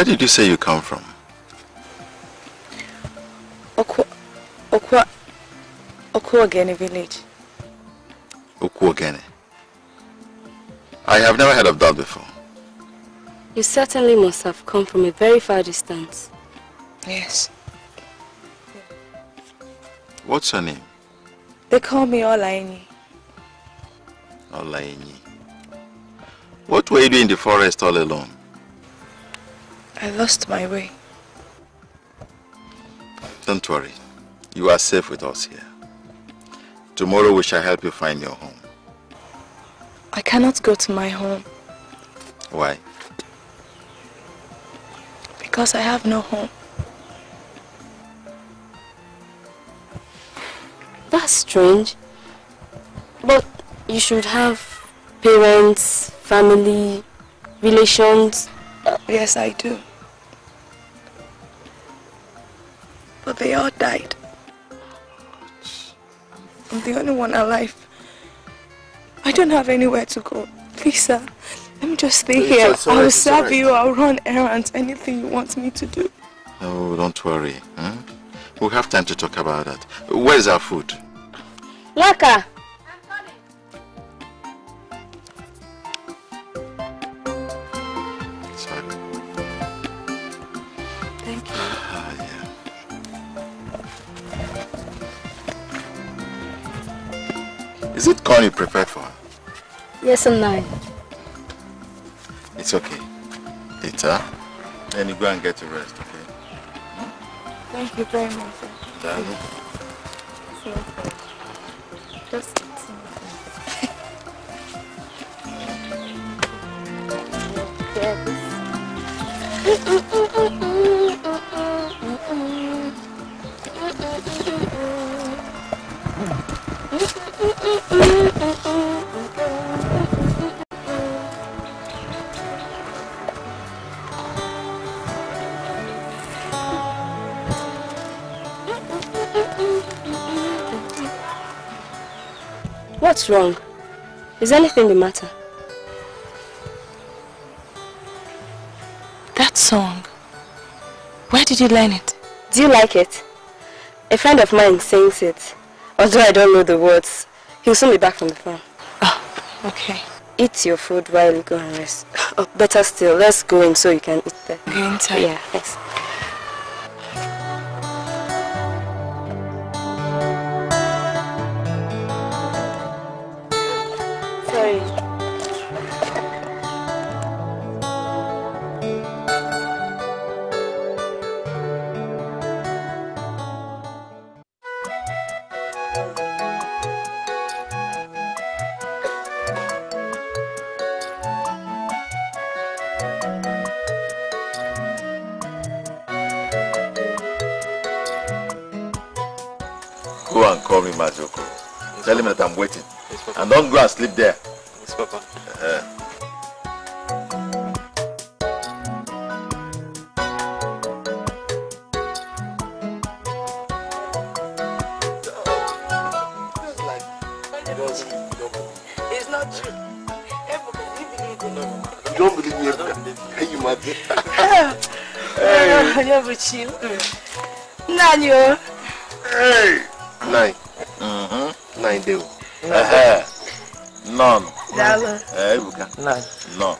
Where did you say you come from? Okwa, Okwa, Okwogene village. Ukuogene. I have never heard of that before. You certainly must have come from a very far distance. Yes. What's your name? They call me Olaini. Olaini. What were you doing in the forest all alone? I lost my way. Don't worry. You are safe with us here. Tomorrow we shall help you find your home. I cannot go to my home Why? because I have no home. That's strange. But you should have parents, family, relations. Yes, I do. But they all died. I'm the only one alive. I don't have anywhere to go. Please, sir, let me just stay It's- here. it's all I'll it's all serve right. you. I'll run errands. Anything you want me to do. Oh, don't worry. hmm? We'll have time to talk about that. Where's our food? Waka! It corn you prepared for her? Yes, and nine. It's okay. It's her. Then you go and get to rest, okay? Thank you very much, sir. Darling. Just What's wrong? Is anything the matter? That song. Where did you learn it? Do you like it? A friend of mine sings it. Although I don't know the words, he'll soon be back from the farm. Oh, okay. Eat your food while you go and rest. Better still, let's go in so you can eat there. Go inside. Yeah, yes. Tell him that I'm waiting. and don't go and sleep there. Yes, Papa. Uh, It's not true. Ebuka, do you believe in it? You don't believe me, Ebuka? Can you imagine? Hey. Ebuchi. Nanyo. Hey! Nine. Mm-hmm. Day. Uh-huh. None. Dalo. Eh, Ebuka? None. No.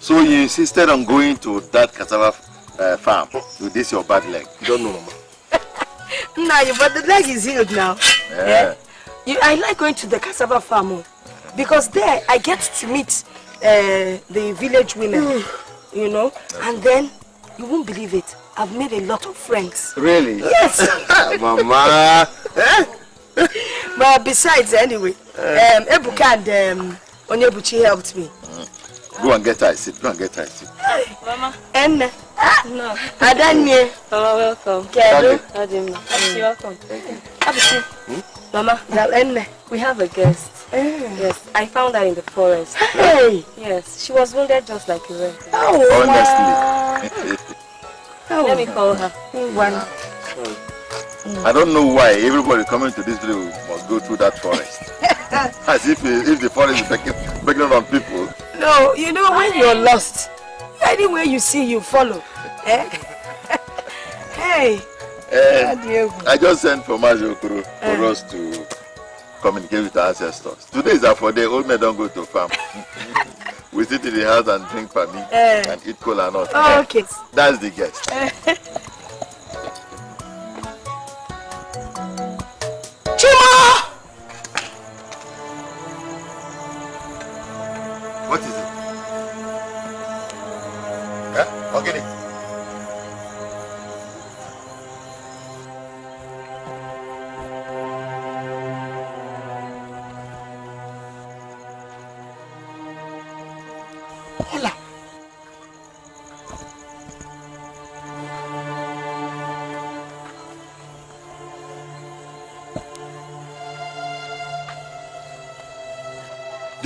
So you insisted on going to that cassava uh, farm with this your bad leg? You don't know, Mama. Nah, but the leg is healed now. Yeah. You, I like going to the cassava farm oh, because there I get to meet uh, the village women, you know, and then you won't believe it. I've made a lot of friends. Really? Yes. Mama. But besides, anyway, um, Ebuka and um, Onyebuchi helped me. Go and get her a seat. Go and get her a seat. Mama. Enne. Ah, no. Adanye. Mama, welcome. Kedu. Adima. You're welcome. Abuchi. Mama, Enne. we have a guest. Yes, I found her in the forest. Hey. Yes, she was wounded just like you were. Oh, Honestly. Let me call her. One. I don't know why everybody coming to this village must go through that forest. As if if the forest is begging, begging on people. No, you know when you're lost, anywhere you see, you follow. Eh? hey. Eh, I just sent for Mazi Okoro for us to communicate with our ancestors. Today is our for day. Old men don't go to farm. we sit in the house and drink pami Eh. and eat cola nut. Oh, okay. That's the guest. Chima! What is it? Eh? Ogini.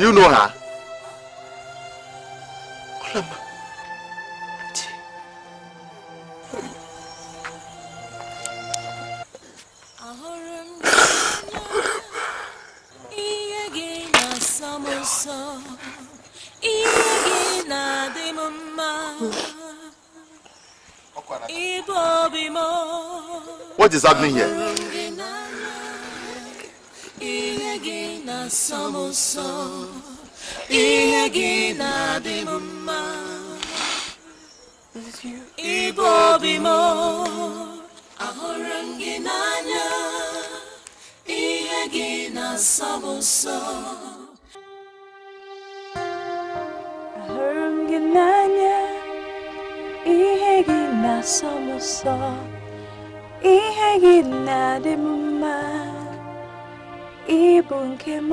Do you know her? Ihe gị na-asọ m nsọ, ihe gị na-adị m mma, ịbụ obi m. What is happening here? Ihe gị na-asọ m nsọ, ihe gị na-adị m mma, ịbụ obi m. Ahụrụ m gị n'anya, ihe gị na-asọ m nsọ. Ahụrụ m gị n'anya, ihe gị na-asọ m ụsọ, ihe gị na-adị m mma, ịbụ nke m.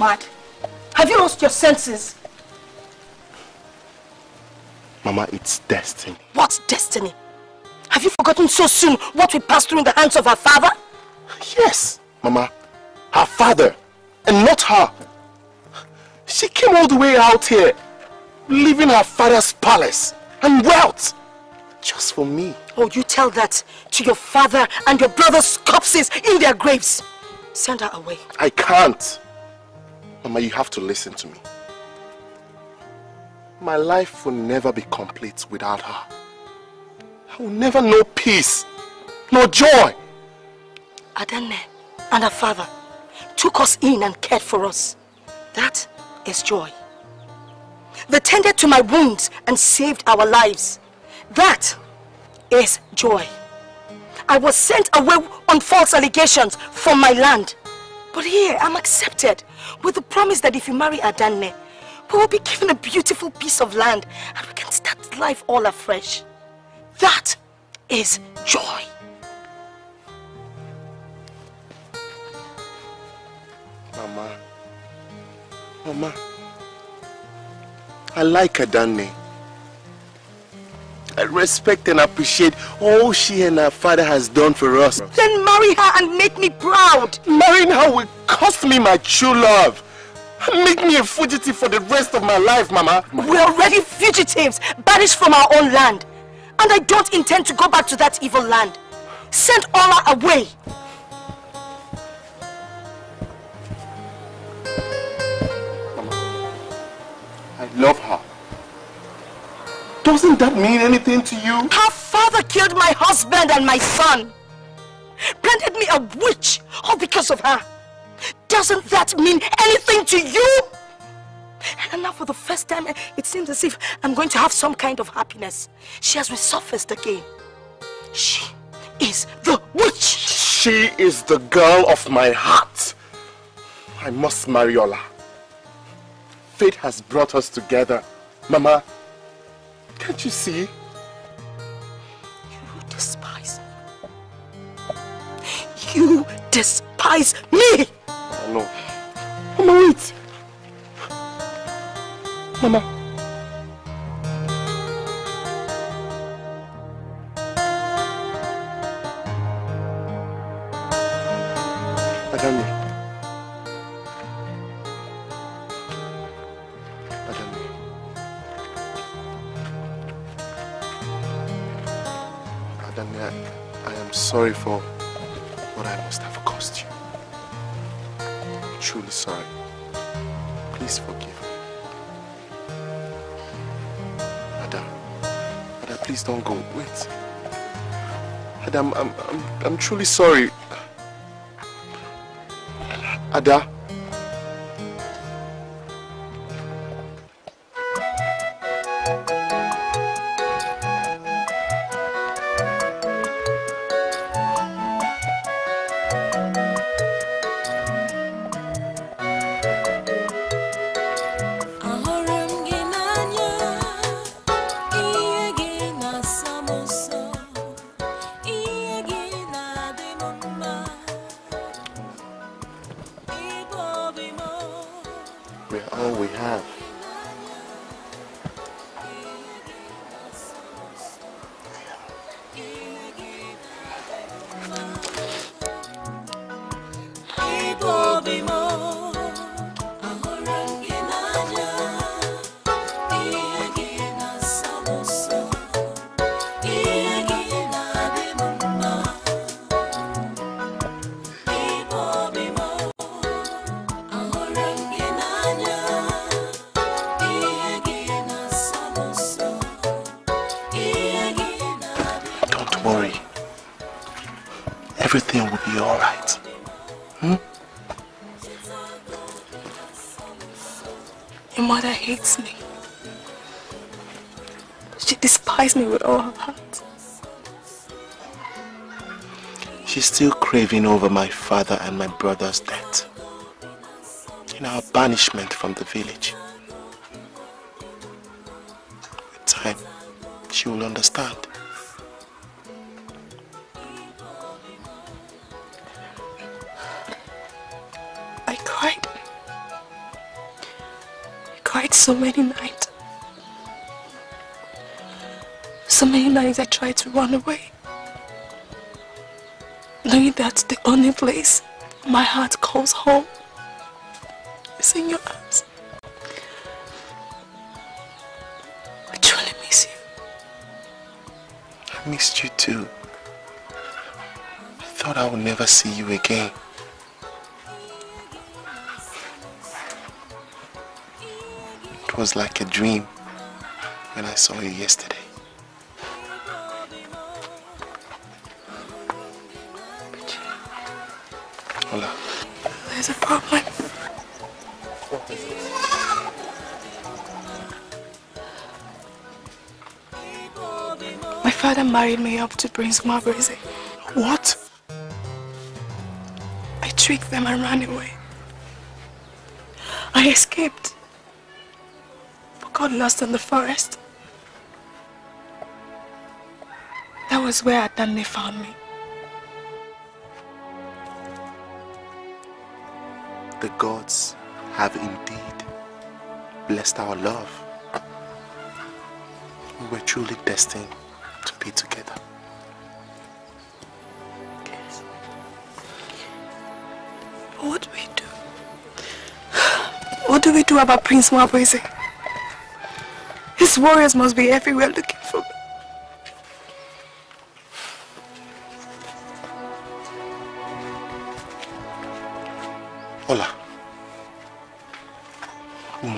mad? Have you lost your senses? Mama, it's destiny. What destiny? Have you forgotten so soon what we passed through in the hands of our father? Yes, Mama. Her father, and not her. She came all the way out here, leaving her father's palace and wealth, just for me. Oh, you tell that to your father and your brother's corpses in their graves. Send her away. I can't. Mama, you have to listen to me. My life will never be complete without her. I will never know peace, nor joy. Adanne and her father took us in and cared for us. That is joy. They tended to my wounds and saved our lives. That is joy. I was sent away on false allegations from my land. But here I'm accepted with the promise that if you marry Adanne, we will be given a beautiful piece of land and we can start life all afresh. That is joy. Mama. Mama. I like Adanne. I respect and appreciate all she and her father has done for us. Then marry her and make me proud. Marrying her will cost me my true love. Make me a fugitive for the rest of my life, Mama. We're already fugitives, banished from our own land. And I don't intend to go back to that evil land. Send Ola away. Mama, I love her. Doesn't that mean anything to you? Her father killed my husband and my son. Branded me a witch, all because of her. Doesn't that mean anything to you? And now for the first time, it seems as if I'm going to have some kind of happiness. She has resurfaced again. She is the witch. She is the girl of my heart. I must marry Ola. Fate has brought us together. Mama, can't you see? You despise me. You despise me. No. Mama, wait. Mama. Sorry for what I must have caused you. I'm truly sorry. Please forgive me. Ada, Ada, please don't go. Wait. Ada, I'm, I'm, I'm, I'm truly sorry. Craving over my father and my brother's death. In our banishment from the village. With time, she will understand. I cried. I cried so many nights. So many nights I tried to run away. Place my heart calls home is in your arms. I truly miss you. I missed you too. I thought I would never see you again. It was like a dream when I saw you yesterday. There's a problem. My father married me up to Prince Mabreze. What? I tricked them and ran away. I escaped. But got lost in the forest. That was where Adanne found me. The gods have indeed blessed our love. We were truly destined to be together. What do we do? What do we do about Prince Nwabueze? His warriors must be everywhere looking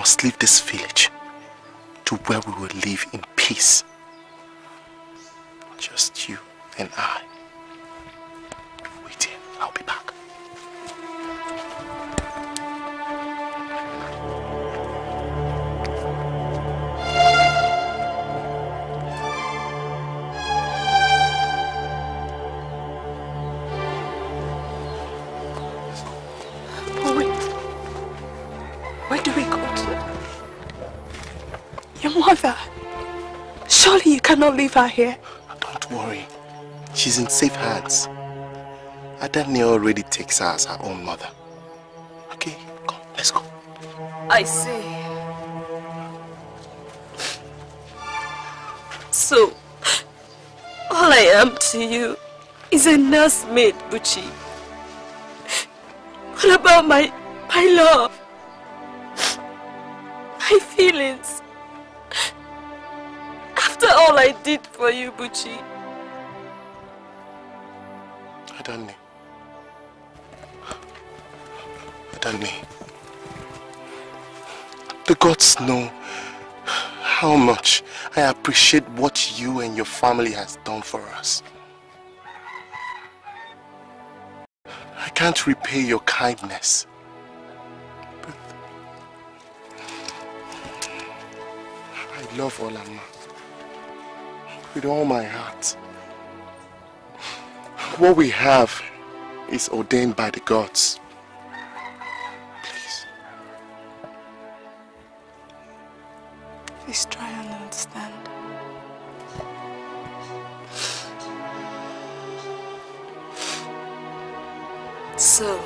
must leave this village to where we will live in peace. Just you and I. cannot leave her here. Don't worry. She's in safe hands. Adania already takes her as her own mother. Okay, come, let's go. I see. So, all I am to you is a nursemaid, Buchi. What about my, my love? My feelings? After all I did for you, Buchi. Adani. Adani. The gods know how much I appreciate what you and your family has done for us. I can't repay your kindness. I love Olama with all my heart. What we have is ordained by the gods. Please Please try and understand. So,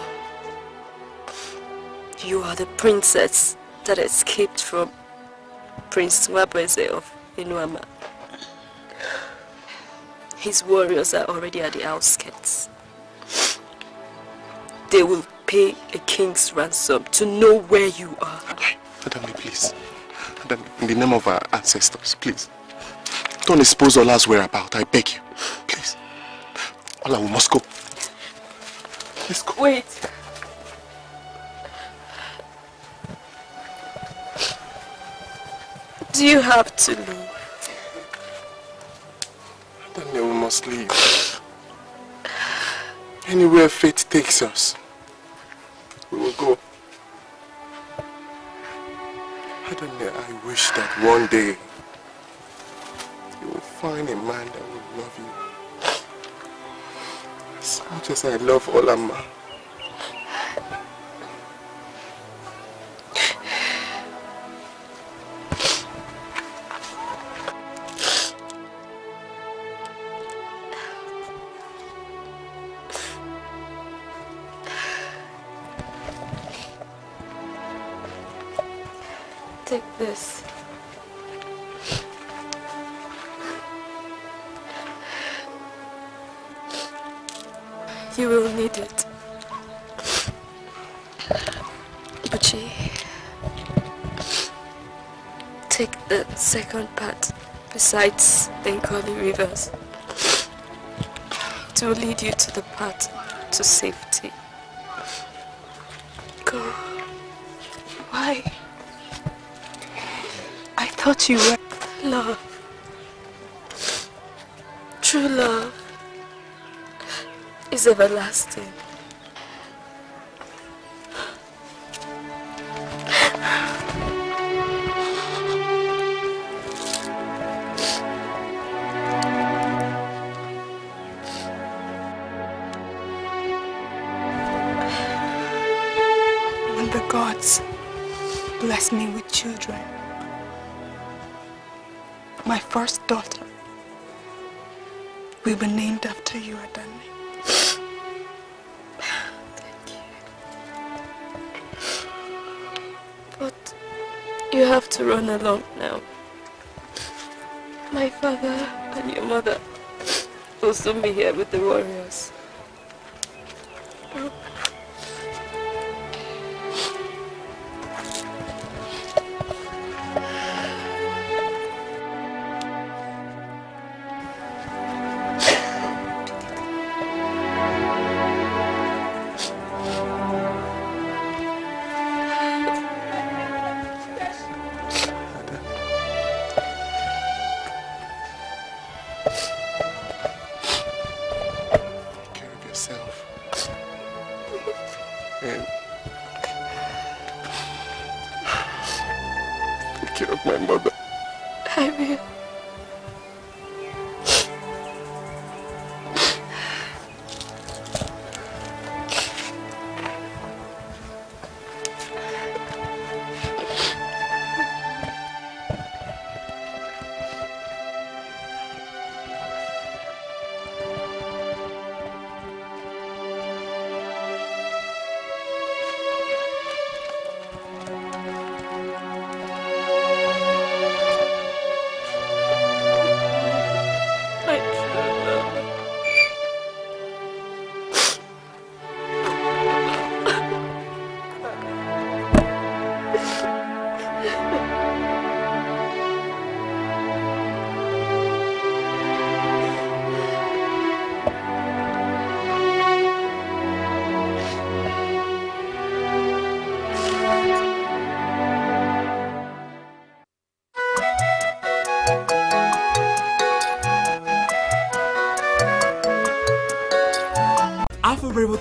you are the princess that escaped from Prince Nwabueze of Inuama. His warriors are already at the outskirts. They will pay a king's ransom to know where you are. Adami, please. Adami, in the name of our ancestors, please. Don't expose Ola's whereabouts, I beg you. Please. Ola, we must go. Let's go. Wait. Do you have to leave? We must leave. Anywhere fate takes us, we will go. Adanne, I wish that one day you will find a man that will love you as much as I love Olama. Besides the Nkoli rivers. Will lead you to the path to safety. Go. Why? I thought you were... Love. True love is everlasting. First daughter will be named after you, Adanne. Thank you. But you have to run along now. My father And your mother will soon be here with the warriors.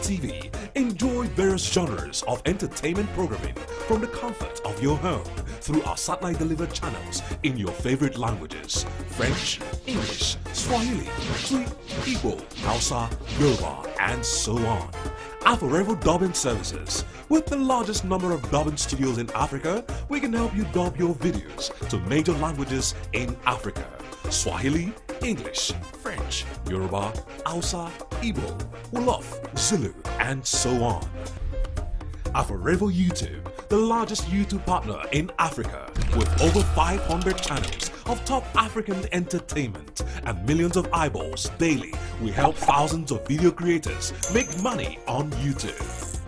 TV. Enjoy various genres of entertainment programming from the comfort of your home through our satellite delivered channels in your favorite languages French, English, Swahili, Twi, Igbo, Hausa, Yoruba, and so on. AfroRavel dubbing services. With the largest number of dubbing studios in Africa, we can help you dub your videos to major languages in Africa Swahili, English, French, Yoruba, Hausa, Igbo, Wolof, Zulu, and so on. AfroRavel YouTube, the largest YouTube partner in Africa, with over 500 channels of top African entertainment and millions of eyeballs daily. We help thousands of video creators make money on YouTube.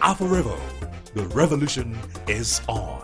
AfroRavel, the revolution is on.